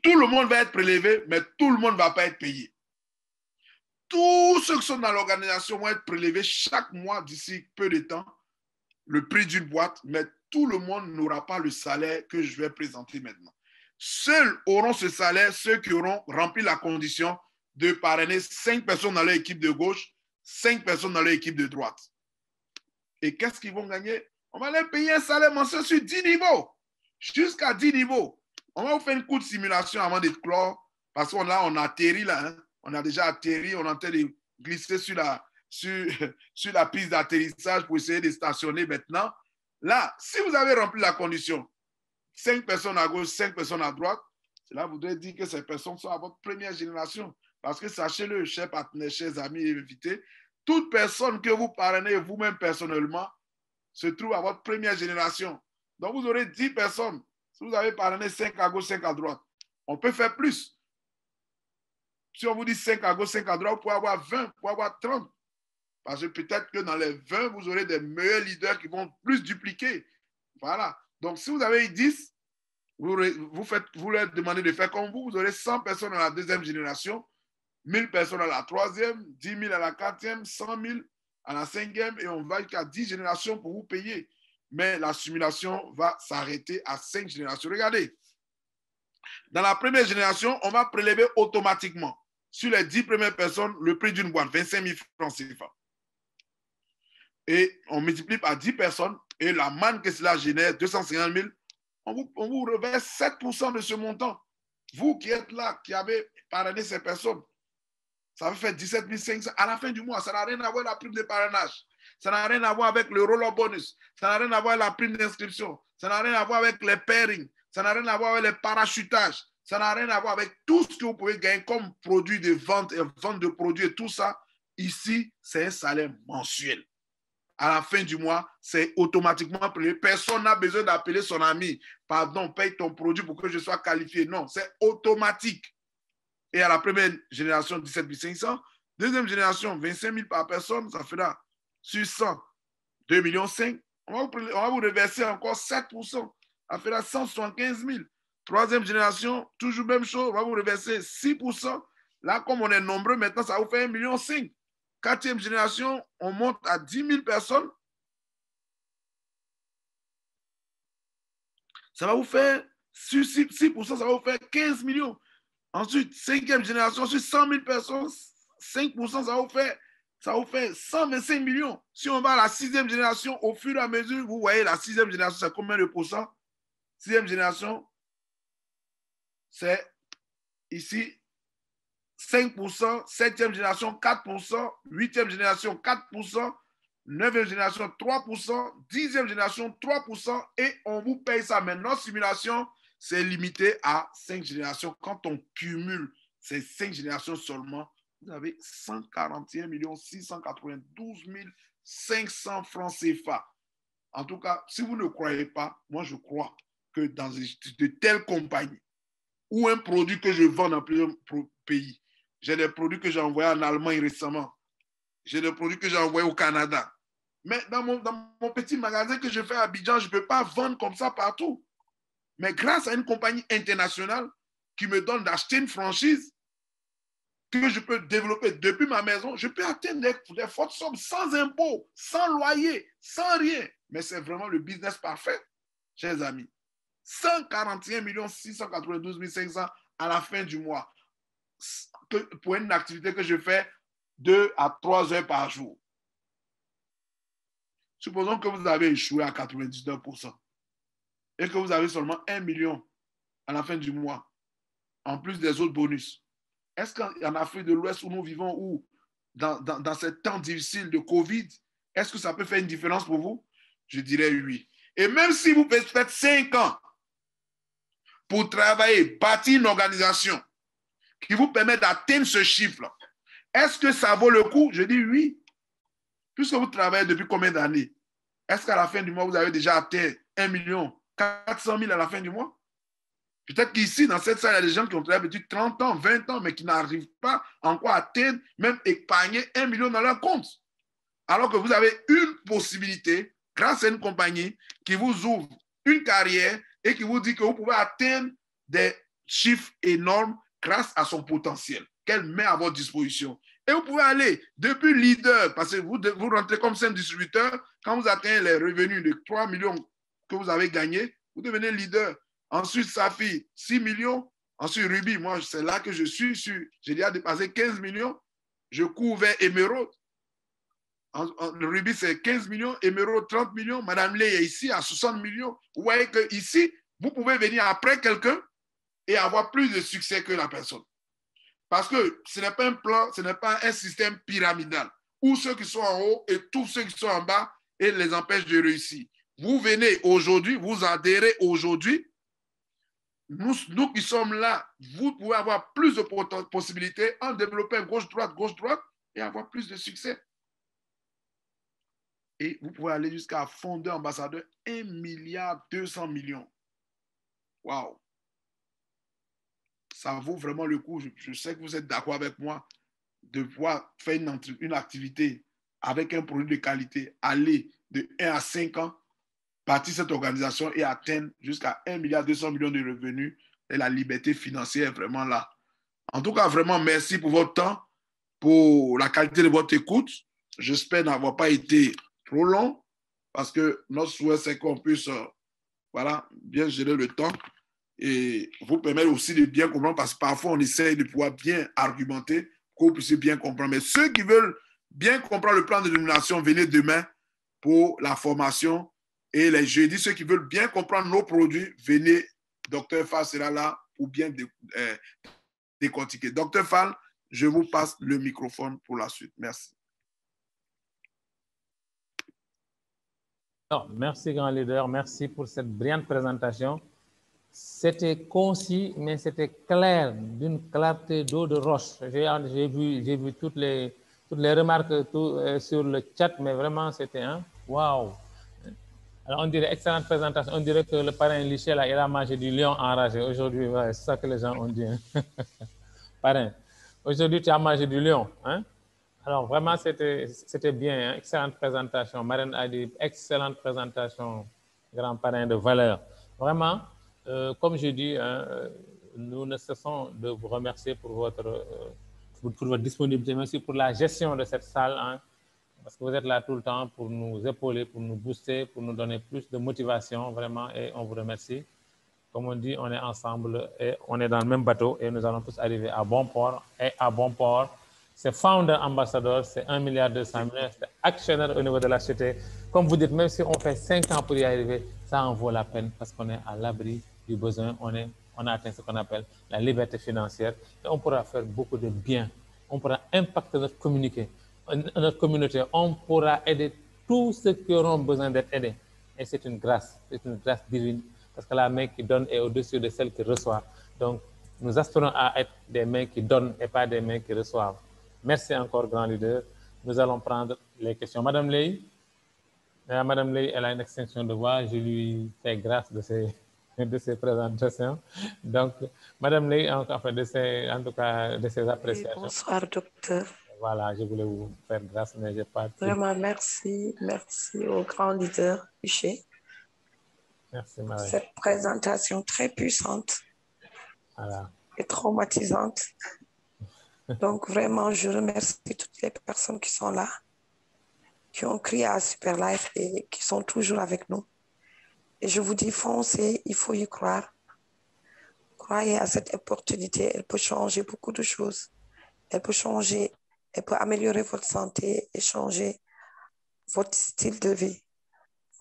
Tout le monde va être prélevé, mais tout le monde ne va pas être payé. Tous ceux qui sont dans l'organisation vont être prélevés chaque mois d'ici peu de temps, le prix d'une boîte, mais tout le monde n'aura pas le salaire que je vais présenter maintenant. Seuls auront ce salaire ceux qui auront rempli la condition de parrainer cinq personnes dans leur équipe de gauche, cinq personnes dans leur équipe de droite. Et qu'est-ce qu'ils vont gagner? On va leur payer un salaire mensuel sur 10 niveaux, jusqu'à 10 niveaux. On va vous faire une courte simulation avant de clore, parce qu'on là, on atterrit là. Hein. On a déjà atterri, on est en train de glisser sur la, sur, *laughs* sur la piste d'atterrissage pour essayer de stationner maintenant. Là, si vous avez rempli la condition, cinq personnes à gauche, cinq personnes à droite, cela voudrait dire que ces personnes sont à votre première génération. Parce que sachez-le, chers partenaires, chers amis et invités, toute personne que vous parrainez vous-même personnellement se trouve à votre première génération. Donc vous aurez 10 personnes. Si vous avez parrainé 5 à gauche, 5 à droite, on peut faire plus. Si on vous dit 5 à gauche, 5 à droite, vous pouvez avoir 20, vous pouvez avoir 30. Parce que peut-être que dans les 20, vous aurez des meilleurs leaders qui vont plus dupliquer. Voilà. Donc, si vous avez 10, vous, leur demandez de faire comme vous, vous aurez 100 personnes à la deuxième génération, 1000 personnes à la troisième, 10 000 à la quatrième, 100 000 à la cinquième, et on va jusqu'à 10 générations pour vous payer. Mais la simulation va s'arrêter à 5 générations. Regardez, dans la première génération, on va prélever automatiquement sur les 10 premières personnes le prix d'une boîte, 25 000 francs CFA. Et on multiplie par 10 personnes, et la manne que cela génère, 250 000, on vous, reverse 7% de ce montant. Vous qui êtes là, qui avez parrainé ces personnes, ça va faire 17 500 à la fin du mois. Ça n'a rien à voir avec la prime de parrainage. Ça n'a rien à voir avec le roller bonus. Ça n'a rien à voir avec la prime d'inscription. Ça n'a rien à voir avec les pairings. Ça n'a rien à voir avec les parachutages. Ça n'a rien à voir avec tout ce que vous pouvez gagner comme produit de vente et vente de produits et tout ça. Ici, c'est un salaire mensuel. À la fin du mois, c'est automatiquement payé. Personne n'a besoin d'appeler son ami. Pardon, paye ton produit pour que je sois qualifié. Non, c'est automatique. Et à la première génération, 17 500. Deuxième génération, 25 000 par personne, ça fera sur 100, 2 millions 5. On va, vous, on va vous reverser encore 7% ça fera 175 000. Troisième génération, toujours même chose, on va vous reverser 6% Là, comme on est nombreux, maintenant, ça vous fait 1 million 5. Quatrième génération, on monte à 10 000 personnes. Ça va vous faire, sur 6, 6 ça va vous faire 15 millions. Ensuite, cinquième génération, sur 100 000 personnes, 5%, ça vous fait, ça vous fait 125 millions. Si on va à la sixième génération, au fur et à mesure, vous voyez, la sixième génération, c'est combien de pourcents? Sixième génération, c'est ici 5%, septième génération 4%, huitième génération 4%, neuvième génération 3%, dixième génération 3%, et on vous paye ça maintenant. Simulation, c'est limité à 5 générations. Quand on cumule ces 5 générations seulement, vous avez 141 692 500 francs CFA. En tout cas, si vous ne croyez pas, moi je crois que dans de telles compagnies ou un produit que je vends dans plusieurs pays, j'ai des produits que j'ai envoyés en Allemagne récemment, j'ai des produits que j'ai envoyés au Canada. Mais dans mon, petit magasin que je fais à Abidjan, je ne peux pas vendre comme ça partout. Mais grâce à une compagnie internationale qui me donne d'acheter une franchise que je peux développer depuis ma maison, je peux atteindre des, fortes sommes sans impôts, sans loyer, sans rien. Mais c'est vraiment le business parfait, chers amis. 141 692 500 à la fin du mois pour une activité que je fais deux à trois heures par jour. Supposons que vous avez échoué à 99% et que vous avez seulement un million à la fin du mois, en plus des autres bonus. Est-ce qu'en Afrique de l'Ouest où nous vivons, ou dans, dans, dans ces temps difficiles de Covid, est-ce que ça peut faire une différence pour vous? Je dirais oui. Et même si vous faites cinq ans pour travailler, bâtir une organisation qui vous permet d'atteindre ce chiffre, est-ce que ça vaut le coup? Je dis oui. Puisque vous travaillez depuis combien d'années? Est-ce qu'à la fin du mois, vous avez déjà atteint un million 400 000 à la fin du mois? Peut-être qu'ici, dans cette salle, il y a des gens qui ont travaillé depuis 30 ans, 20 ans, mais qui n'arrivent pas encore à atteindre, même épargner un million dans leur compte. Alors que vous avez une possibilité, grâce à une compagnie, qui vous ouvre une carrière et qui vous dit que vous pouvez atteindre des chiffres énormes grâce à son potentiel qu'elle met à votre disposition. Et vous pouvez aller depuis leader, parce que vous, vous rentrez comme simple distributeur, quand vous atteignez les revenus de 3 millions que vous avez gagnés, vous devenez leader. Ensuite, Safi, 6 millions. Ensuite, Ruby, moi, c'est là que je suis. J'ai déjà dépassé 15 millions. Je cours vers Emerald. Ruby, c'est 15 millions. Emerald, 30 millions. Madame Lé est ici à 60 millions. Vous voyez que ici, vous pouvez venir après quelqu'un et avoir plus de succès que la personne. Parce que ce n'est pas un plan, ce n'est pas un système pyramidal où ceux qui sont en haut et tous ceux qui sont en bas et les empêchent de réussir. Vous venez aujourd'hui, vous adhérez aujourd'hui. Nous, nous qui sommes là, vous pouvez avoir plus de possibilités en développant gauche-droite, gauche-droite et avoir plus de succès. Et vous pouvez aller jusqu'à fonder ambassadeur 1 milliard 200 millions. Waouh! ça vaut vraiment le coup. Je, sais que vous êtes d'accord avec moi de pouvoir faire une, activité avec un produit de qualité, aller de 1 à 5 ans, partir cette organisation et atteindre jusqu'à 1 milliard 200 millions de revenus. Et la liberté financière est vraiment là. En tout cas, vraiment, merci pour votre temps, pour la qualité de votre écoute. J'espère n'avoir pas été trop long parce que notre souhait, c'est qu'on puisse euh, voilà, bien gérer le temps et vous permettre aussi de bien comprendre parce que parfois on essaye de pouvoir bien argumenter pour que vous puissiez bien comprendre. Mais ceux qui veulent bien comprendre le plan de domination, venez demain pour la formation. Et les jeudis, ceux qui veulent bien comprendre nos produits, venez. Docteur Fall sera là pour bien euh, décortiquer. Docteur Fall, je vous passe le microphone pour la suite. Merci. Merci, grand leader. Merci pour cette brillante présentation. C'était concis, mais c'était clair, d'une clarté d'eau de roche. J'ai vu, toutes, les, toutes les remarques euh, sur le chat, mais vraiment, c'était un waouh! Alors, on dirait excellente présentation. On dirait que le parrain Liché, il a mangé du lion enragé. Aujourd'hui, c'est ça que les gens ont dit. Hein. *laughs* parrain, aujourd'hui, tu as mangé du lion. Hein? Alors, vraiment, c'était bien. Hein. Excellente présentation. Marine a dit excellente présentation, grand parrain de valeur. Vraiment, euh, comme je dis, hein, nous ne cessons de vous remercier pour votre, euh, votre disponibilité, mais aussi pour la gestion de cette salle, hein, parce que vous êtes là tout le temps pour nous épauler, pour nous booster, pour nous donner plus de motivation, vraiment, et on vous remercie. Comme on dit, on est ensemble et on est dans le même bateau et nous allons tous arriver à bon port et à bon port. C'est founder ambassadeur, c'est 1 milliard 200 millions, c'est actionnaire au niveau de la société. Comme vous dites, même si on fait 5 ans pour y arriver, ça en vaut la peine parce qu'on est à l'abri du besoin, on, est, on a atteint ce qu'on appelle la liberté financière et on pourra faire beaucoup de bien. On pourra impacter notre communauté, notre communauté. On pourra aider tous ceux qui auront besoin d'être aidés. Et c'est une grâce, c'est une grâce divine parce que la main qui donne est au-dessus de celle qui reçoit. Donc, nous aspirons à être des mains qui donnent et pas des mains qui reçoivent. Merci encore, grand leader. Nous allons prendre les questions. Madame Ley, euh, Madame Ley, elle a une extinction de voix. Je lui fais grâce de ces *laughs* de ces présentations. Donc, Madame Ley, en, fait, de ces, en tout cas, de ces appréciations. bonsoir, docteur. Voilà, je voulais vous faire grâce, mais je n'ai pas. Vraiment, merci. Merci au grand leader Piché. Merci, Marie. Cette présentation très puissante voilà. et traumatisante. Donc, vraiment, je remercie toutes les personnes qui sont là, qui ont crié à Super Life et qui sont toujours avec nous. Et je vous dis, foncez, il faut y croire. Croyez à cette opportunité, elle peut changer beaucoup de choses. Elle peut changer, elle peut améliorer votre santé et changer votre style de vie.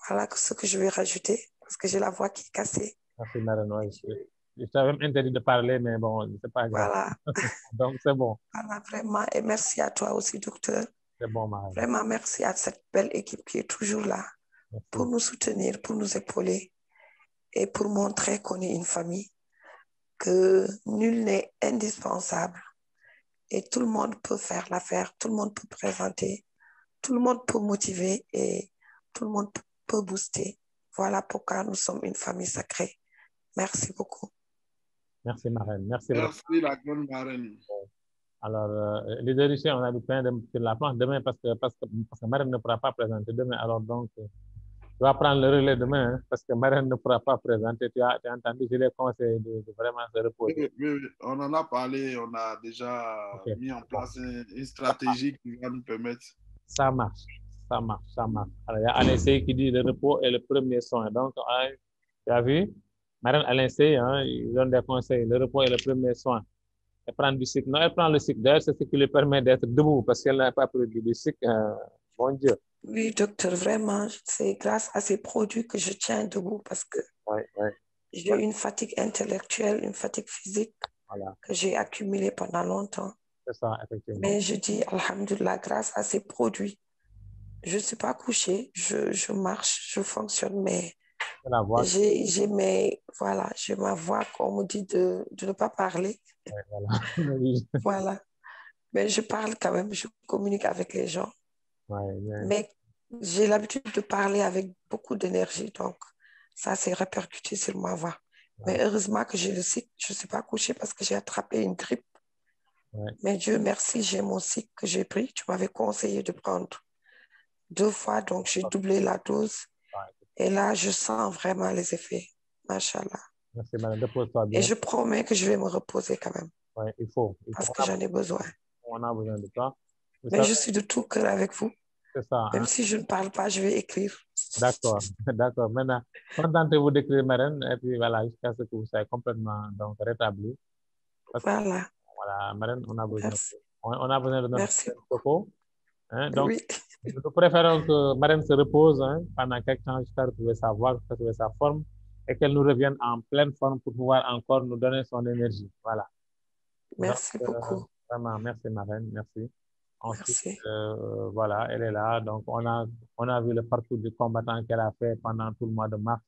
Voilà ce que je vais rajouter parce que j'ai la voix qui est cassée. Je t'avais même interdit de parler, mais bon, c'est pas grave. Voilà. *laughs* Donc, c'est bon. Voilà, vraiment. Et merci à toi aussi, docteur. C'est bon, Marie. Vraiment, merci à cette belle équipe qui est toujours là pour nous soutenir, pour nous épauler et pour montrer qu'on est une famille, que nul n'est indispensable et tout le monde peut faire l'affaire, tout le monde peut présenter, tout le monde peut motiver et tout le monde peut booster. Voilà pourquoi nous sommes une famille sacrée. Merci beaucoup. Merci, Marraine. Merci, Merci, la grande Marraine. Alors, euh, les Richer, on a du pain de, sur la planche demain parce que, parce, que, parce que Marraine ne pourra pas présenter demain. Alors, donc, euh, tu vas prendre le relais demain hein, parce que Marraine ne pourra pas présenter. Tu as, tu as entendu, je les conseille de, de, vraiment se reposer. Oui, oui, oui, on en a parlé, on a déjà mis en place une, une stratégie qui va nous permettre. Ça marche, ça marche, ça marche. Alors, il y a Alain Sey qui dit le repos est le premier soin. Donc, hein, tu as vu, Madame Alain Sey, hein, il donne des conseils. Le repos est le premier soin. Elle prend du cycle. Non, elle prend le cycle. D'ailleurs, c'est ce qui lui permet d'être debout parce qu'elle n'a pas pris du cycle. euh, mon Dieu. Oui, docteur, vraiment, c'est grâce à ces produits que je tiens debout parce que Oui, oui, j'ai une fatigue intellectuelle, une fatigue physique voilà. que j'ai accumulée pendant longtemps. C'est ça, effectivement. Mais je dis, Alhamdulillah, grâce à ces produits, je ne suis pas couchée, je, je marche, je fonctionne, mais. J'ai mes, voilà, j'ai ma voix qu'on me dit de, de ne pas parler. ouais, *laughs* voilà. Mais je parle quand même, je communique avec les gens. ouais. Mais j'ai l'habitude de parler avec beaucoup d'énergie, donc ça s'est répercuté sur ma voix. Mais heureusement que j'ai le cycle, je ne suis pas couchée parce que j'ai attrapé une grippe. Mais Dieu merci, j'ai mon cycle que j'ai pris. Tu m'avais conseillé de prendre deux fois, donc j'ai doublé la dose. Et là, je sens vraiment les effets. Machallah. Merci, madame. Repose-toi bien. Et je promets que je vais me reposer quand même Ouais, il faut. Il parce que j'en ai besoin. On a besoin de toi. Vous Mais savez, je suis de tout cœur avec vous. C'est ça. hein. Même si je ne parle pas, je vais écrire. D'accord, *laughs* d'accord. Maintenant, contentez-vous d'écrire Marraine et puis voilà, jusqu'à ce que vous soyez complètement donc, rétabli. Parce que, Voilà. voilà, Marraine, on a besoin, Merci. on, on a besoin de notre Merci. Hein, donc, oui. Nous préférons que Marraine se repose hein, pendant quelques temps jusqu'à retrouver sa voix, jusqu'à retrouver sa forme et qu'elle nous revienne en pleine forme pour pouvoir encore nous donner son énergie. Voilà. Merci Donc, euh, beaucoup. Vraiment, merci Marraine, merci. Ensuite, Merci. euh, voilà, elle est là. Donc, on a, on a vu le parcours du combattant qu'elle a fait pendant tout le mois de mars.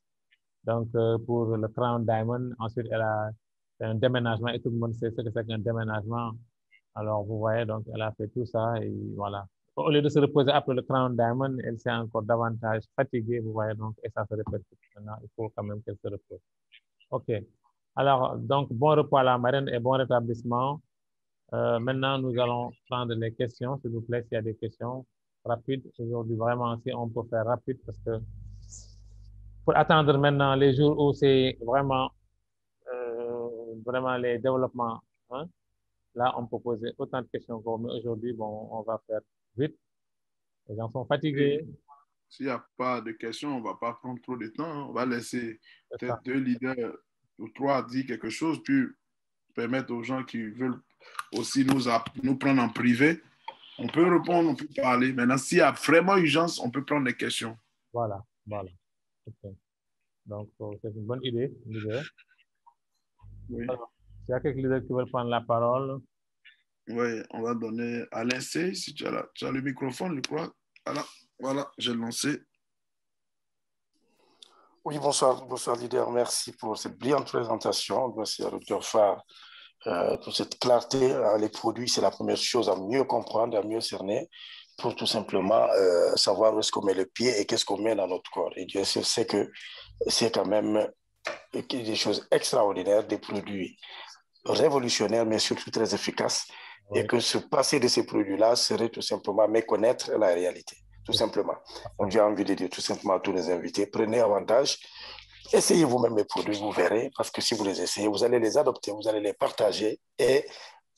Donc, euh, pour le Crown Diamond, ensuite, elle a fait un déménagement et tout le monde sait ce que c'est qu'un déménagement. Alors, vous voyez, donc, elle a fait tout ça et voilà. Au lieu de se reposer après le Crown Diamond, elle s'est encore davantage fatiguée, vous voyez, donc, et ça se répercute. Maintenant, il faut quand même qu'elle se repose. OK. Alors, donc, bon repos à la marine et bon rétablissement. Euh, maintenant, nous allons prendre les questions, s'il vous plaît, s'il y a des questions rapides. Aujourd'hui, vraiment, si on peut faire rapide, parce que pour attendre maintenant les jours où c'est vraiment, euh, vraiment les développements, hein, là, on peut poser autant de questions encore, mais aujourd'hui, bon, on va faire vite. Les gens sont fatigués. S'il n'y a pas de questions, on ne va pas prendre trop de temps. hein. On va laisser peut-être deux leaders ou trois dire quelque chose, puis permettre aux gens qui veulent aussi nous, prendre en privé. On peut répondre, on peut parler. Maintenant, s'il y a vraiment urgence, on peut prendre des questions. Voilà, voilà. Ok. Donc, euh, c'est une bonne idée, leader. Oui. S'il y a quelques leaders qui veulent prendre la parole, Oui, on va donner à l'essai, si tu as, la- tu as le microphone, je crois. Voilà, voilà j'ai lancé. Oui, bonsoir, bonsoir leader. Merci pour cette brillante présentation. Merci à Dr. Farr euh, pour cette clarté. Euh, les produits, c'est la première chose à mieux comprendre, à mieux cerner, pour tout simplement euh, savoir où est-ce qu'on met le pied et qu'est-ce qu'on met dans notre corps. Et Dieu sait que c'est quand même des choses extraordinaires, des produits révolutionnaires, mais surtout très efficaces. Oui. Et que se passer de ces produits-là serait tout simplement méconnaître la réalité, tout simplement. Donc, j'ai envie de dire tout simplement à tous les invités, prenez avantage, essayez vous-même les produits, vous verrez, parce que si vous les essayez, vous allez les adopter, vous allez les partager et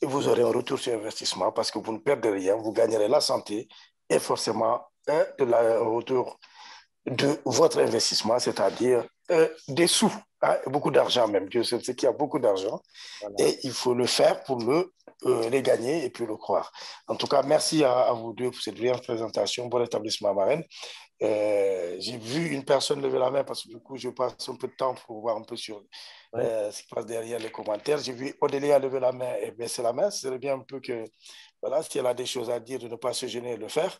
vous aurez un retour sur investissement parce que vous ne perdez rien, vous gagnerez la santé et forcément un de la retour de votre investissement, c'est-à-dire euh, des sous, hein, beaucoup d'argent même. Dieu sait qu'il y a beaucoup d'argent Voilà. et il faut le faire pour le, euh, les gagner et puis le croire. En tout cas, merci à, à vous deux pour cette brillante présentation. Bon établissement, Marraine. Euh, J'ai vu une personne lever la main parce que du coup, je passe un peu de temps pour voir un peu sur Ouais. euh, ce qui passe derrière les commentaires. J'ai vu Odélia lever la main et baisser la main. Ce serait bien un peu que, voilà, si elle a des choses à dire, de ne pas se gêner et le faire.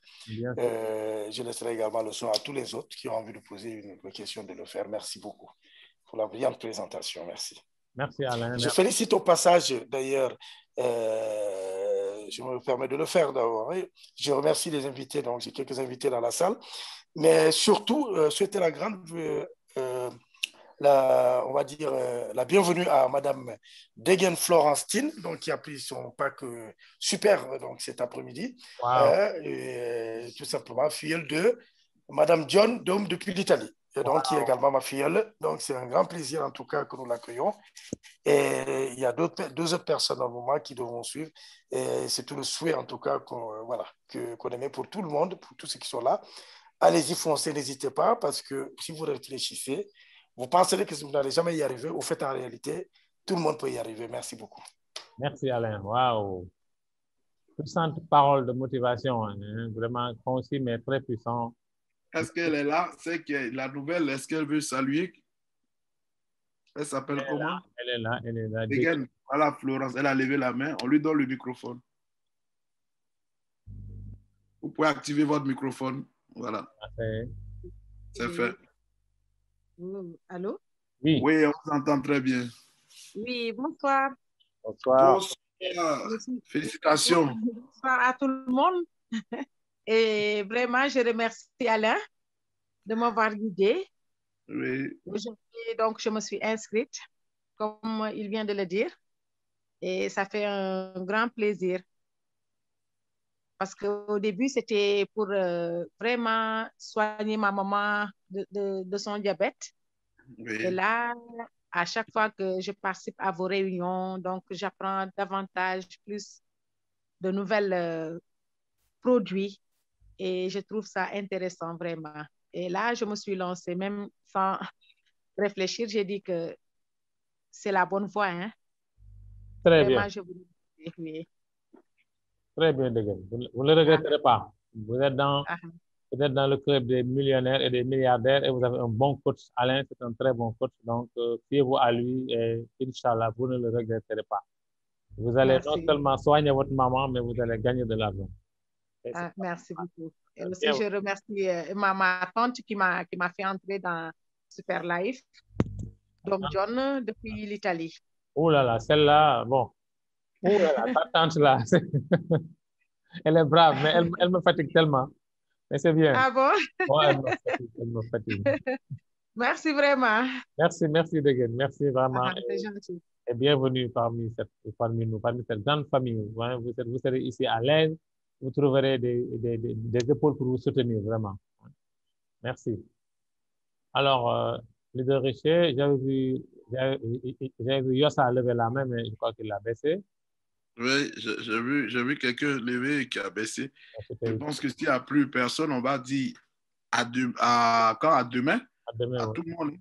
Euh, je laisserai également le son à tous les autres qui ont envie de poser une question de le faire. Merci beaucoup pour la brillante présentation. Merci. Merci Alain. Je félicite au passage, d'ailleurs, euh, je me permets de le faire d'abord. Je remercie les invités, donc j'ai quelques invités dans la salle, mais surtout euh, souhaiter la grande la, on va dire, euh, la bienvenue à Madame Degen Florentine, donc qui a pris son pack euh, super donc cet après-midi, euh, tout simplement filleule de Madame John Dome depuis l'Italie. Et donc, qui est également ma filleule. Donc, c'est un grand plaisir, en tout cas, que nous l'accueillons. Et il y a deux autres personnes au moment qui devront suivre. Et c'est tout le souhait, en tout cas, qu'on voilà, que, qu'on aimait pour tout le monde, pour tous ceux qui sont là. Allez-y, foncez, n'hésitez pas, parce que si vous réfléchissez, vous penserez que vous n'allez jamais y arriver. Au fait, en réalité, tout le monde peut y arriver. Merci beaucoup. Merci Alain. Waouh. Puissante parole de motivation, hein. vraiment concis, mais très puissant. Est-ce qu'elle est là? C'est que la nouvelle, est-ce qu'elle veut saluer? Elle s'appelle comment? elle est là, elle est là. voilà, Florence, elle a levé la main. On lui donne le microphone. Vous pouvez activer votre microphone. Voilà. C'est fait. Allô? Oui. Oui, on vous entend très bien. Oui, bonsoir. Bonsoir. Bonsoir. Félicitations. Bonsoir à tout le monde. *laughs* Et vraiment, je remercie Alain de m'avoir guidé. Oui. donc, je me suis inscrite, comme il vient de le dire. Et ça fait un grand plaisir. Parce qu'au début, c'était pour euh, vraiment soigner ma maman de, son diabète. Et là, à chaque fois que je participe à vos réunions, donc j'apprends davantage, plus de nouvelles euh, produits et je trouve ça intéressant vraiment. Et là, je me suis lancée, même sans *laughs* réfléchir, j'ai dit que c'est la bonne voie. Hein? Très bien. Très bien, Vous ne le regretterez pas. Vous êtes dans ah. Vous êtes dans le club des millionnaires et des milliardaires et vous avez un bon coach. Alain, c'est un très bon coach. Donc, euh, fiez-vous à lui et Inch'Allah, vous ne le regretterez pas. Vous allez non seulement soigner votre maman, mais vous allez gagner de l'argent. Ah, merci beaucoup. Et aussi, je remercie euh, ma, tante qui m'a fait entrer dans Super Life, donc ah. John, depuis l'Italie. Oh là là, celle-là, bon. Oh là là, ta tante-là, *laughs* elle est brave, mais elle, elle me fatigue tellement. Mais c'est bien. Ah bon? me *laughs* Merci vraiment. Merci, merci Degen. Merci vraiment. Ah, et, gentil. et, bienvenue parmi, cette, parmi nous, parmi cette grande famille. Vous, vous serez ici à l'aise. Vous trouverez des, des, des, épaules pour vous soutenir, vraiment. Merci. Alors, euh, leader Richer, j'avais vu, vu Yossa lever la main, mais je crois qu'il l'a baissé. Oui, j'ai vu, vu quelqu'un lever qui a baissé. Je pense que s'il n'y a plus personne, on va dire à, à, quand, à demain? À demain. À tout le monde.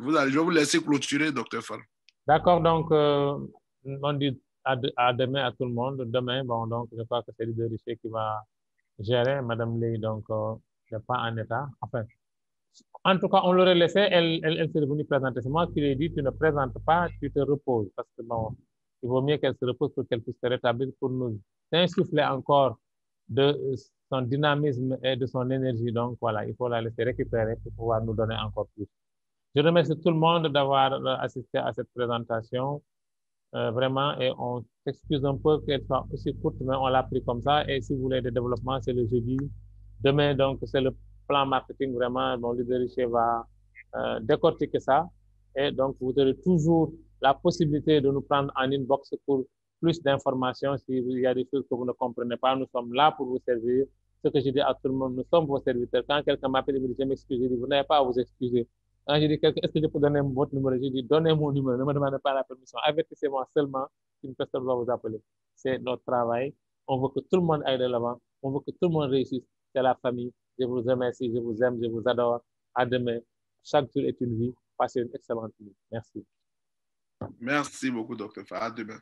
Vous allez, je vais vous laisser clôturer, docteur Fall. D'accord, donc euh, on dit à, à, demain à tout le monde. Demain, bon, donc je crois que c'est le Richer qui va gérer. Madame Ley, donc, euh, n'est pas en état. Enfin, en tout cas, on l'aurait laissé, elle, elle, elle s'est venue présenter. C'est moi qui lui ai dit, tu ne présentes pas, tu te reposes. Parce que bon, il vaut mieux qu'elle se repose pour qu'elle puisse se rétablir pour nous insuffler encore de son dynamisme et de son énergie. Donc voilà, il faut la laisser récupérer pour pouvoir nous donner encore plus. Je remercie tout le monde d'avoir assisté à cette présentation. Euh, vraiment, et on s'excuse un peu qu'elle soit aussi courte, mais on l'a pris comme ça. Et si vous voulez des développements, c'est le jeudi. Demain, donc, c'est le plan marketing. Vraiment, mon leadership va euh, décortiquer ça. Et donc, vous aurez toujours la possibilité de nous prendre en inbox pour plus d'informations. S'il y a des choses que vous ne comprenez pas, nous sommes là pour vous servir. Ce que je dis à tout le monde, nous sommes vos serviteurs. Quand quelqu'un m'appelle et me dit, je m'excuse, je dis, vous n'avez pas à vous excuser. Quand je dis, est-ce que je peux donner votre numéro? Je dis, donnez mon numéro, ne me demandez pas la permission. Avertissez-moi seulement qu'une personne va vous appeler. C'est notre travail. On veut que tout le monde aille de l'avant. On veut que tout le monde réussisse. C'est la famille. Je vous remercie, je vous aime, je vous adore. À demain. Chaque jour est une vie. Passez une excellente nuit. Merci. Merci beaucoup, docteur À demain.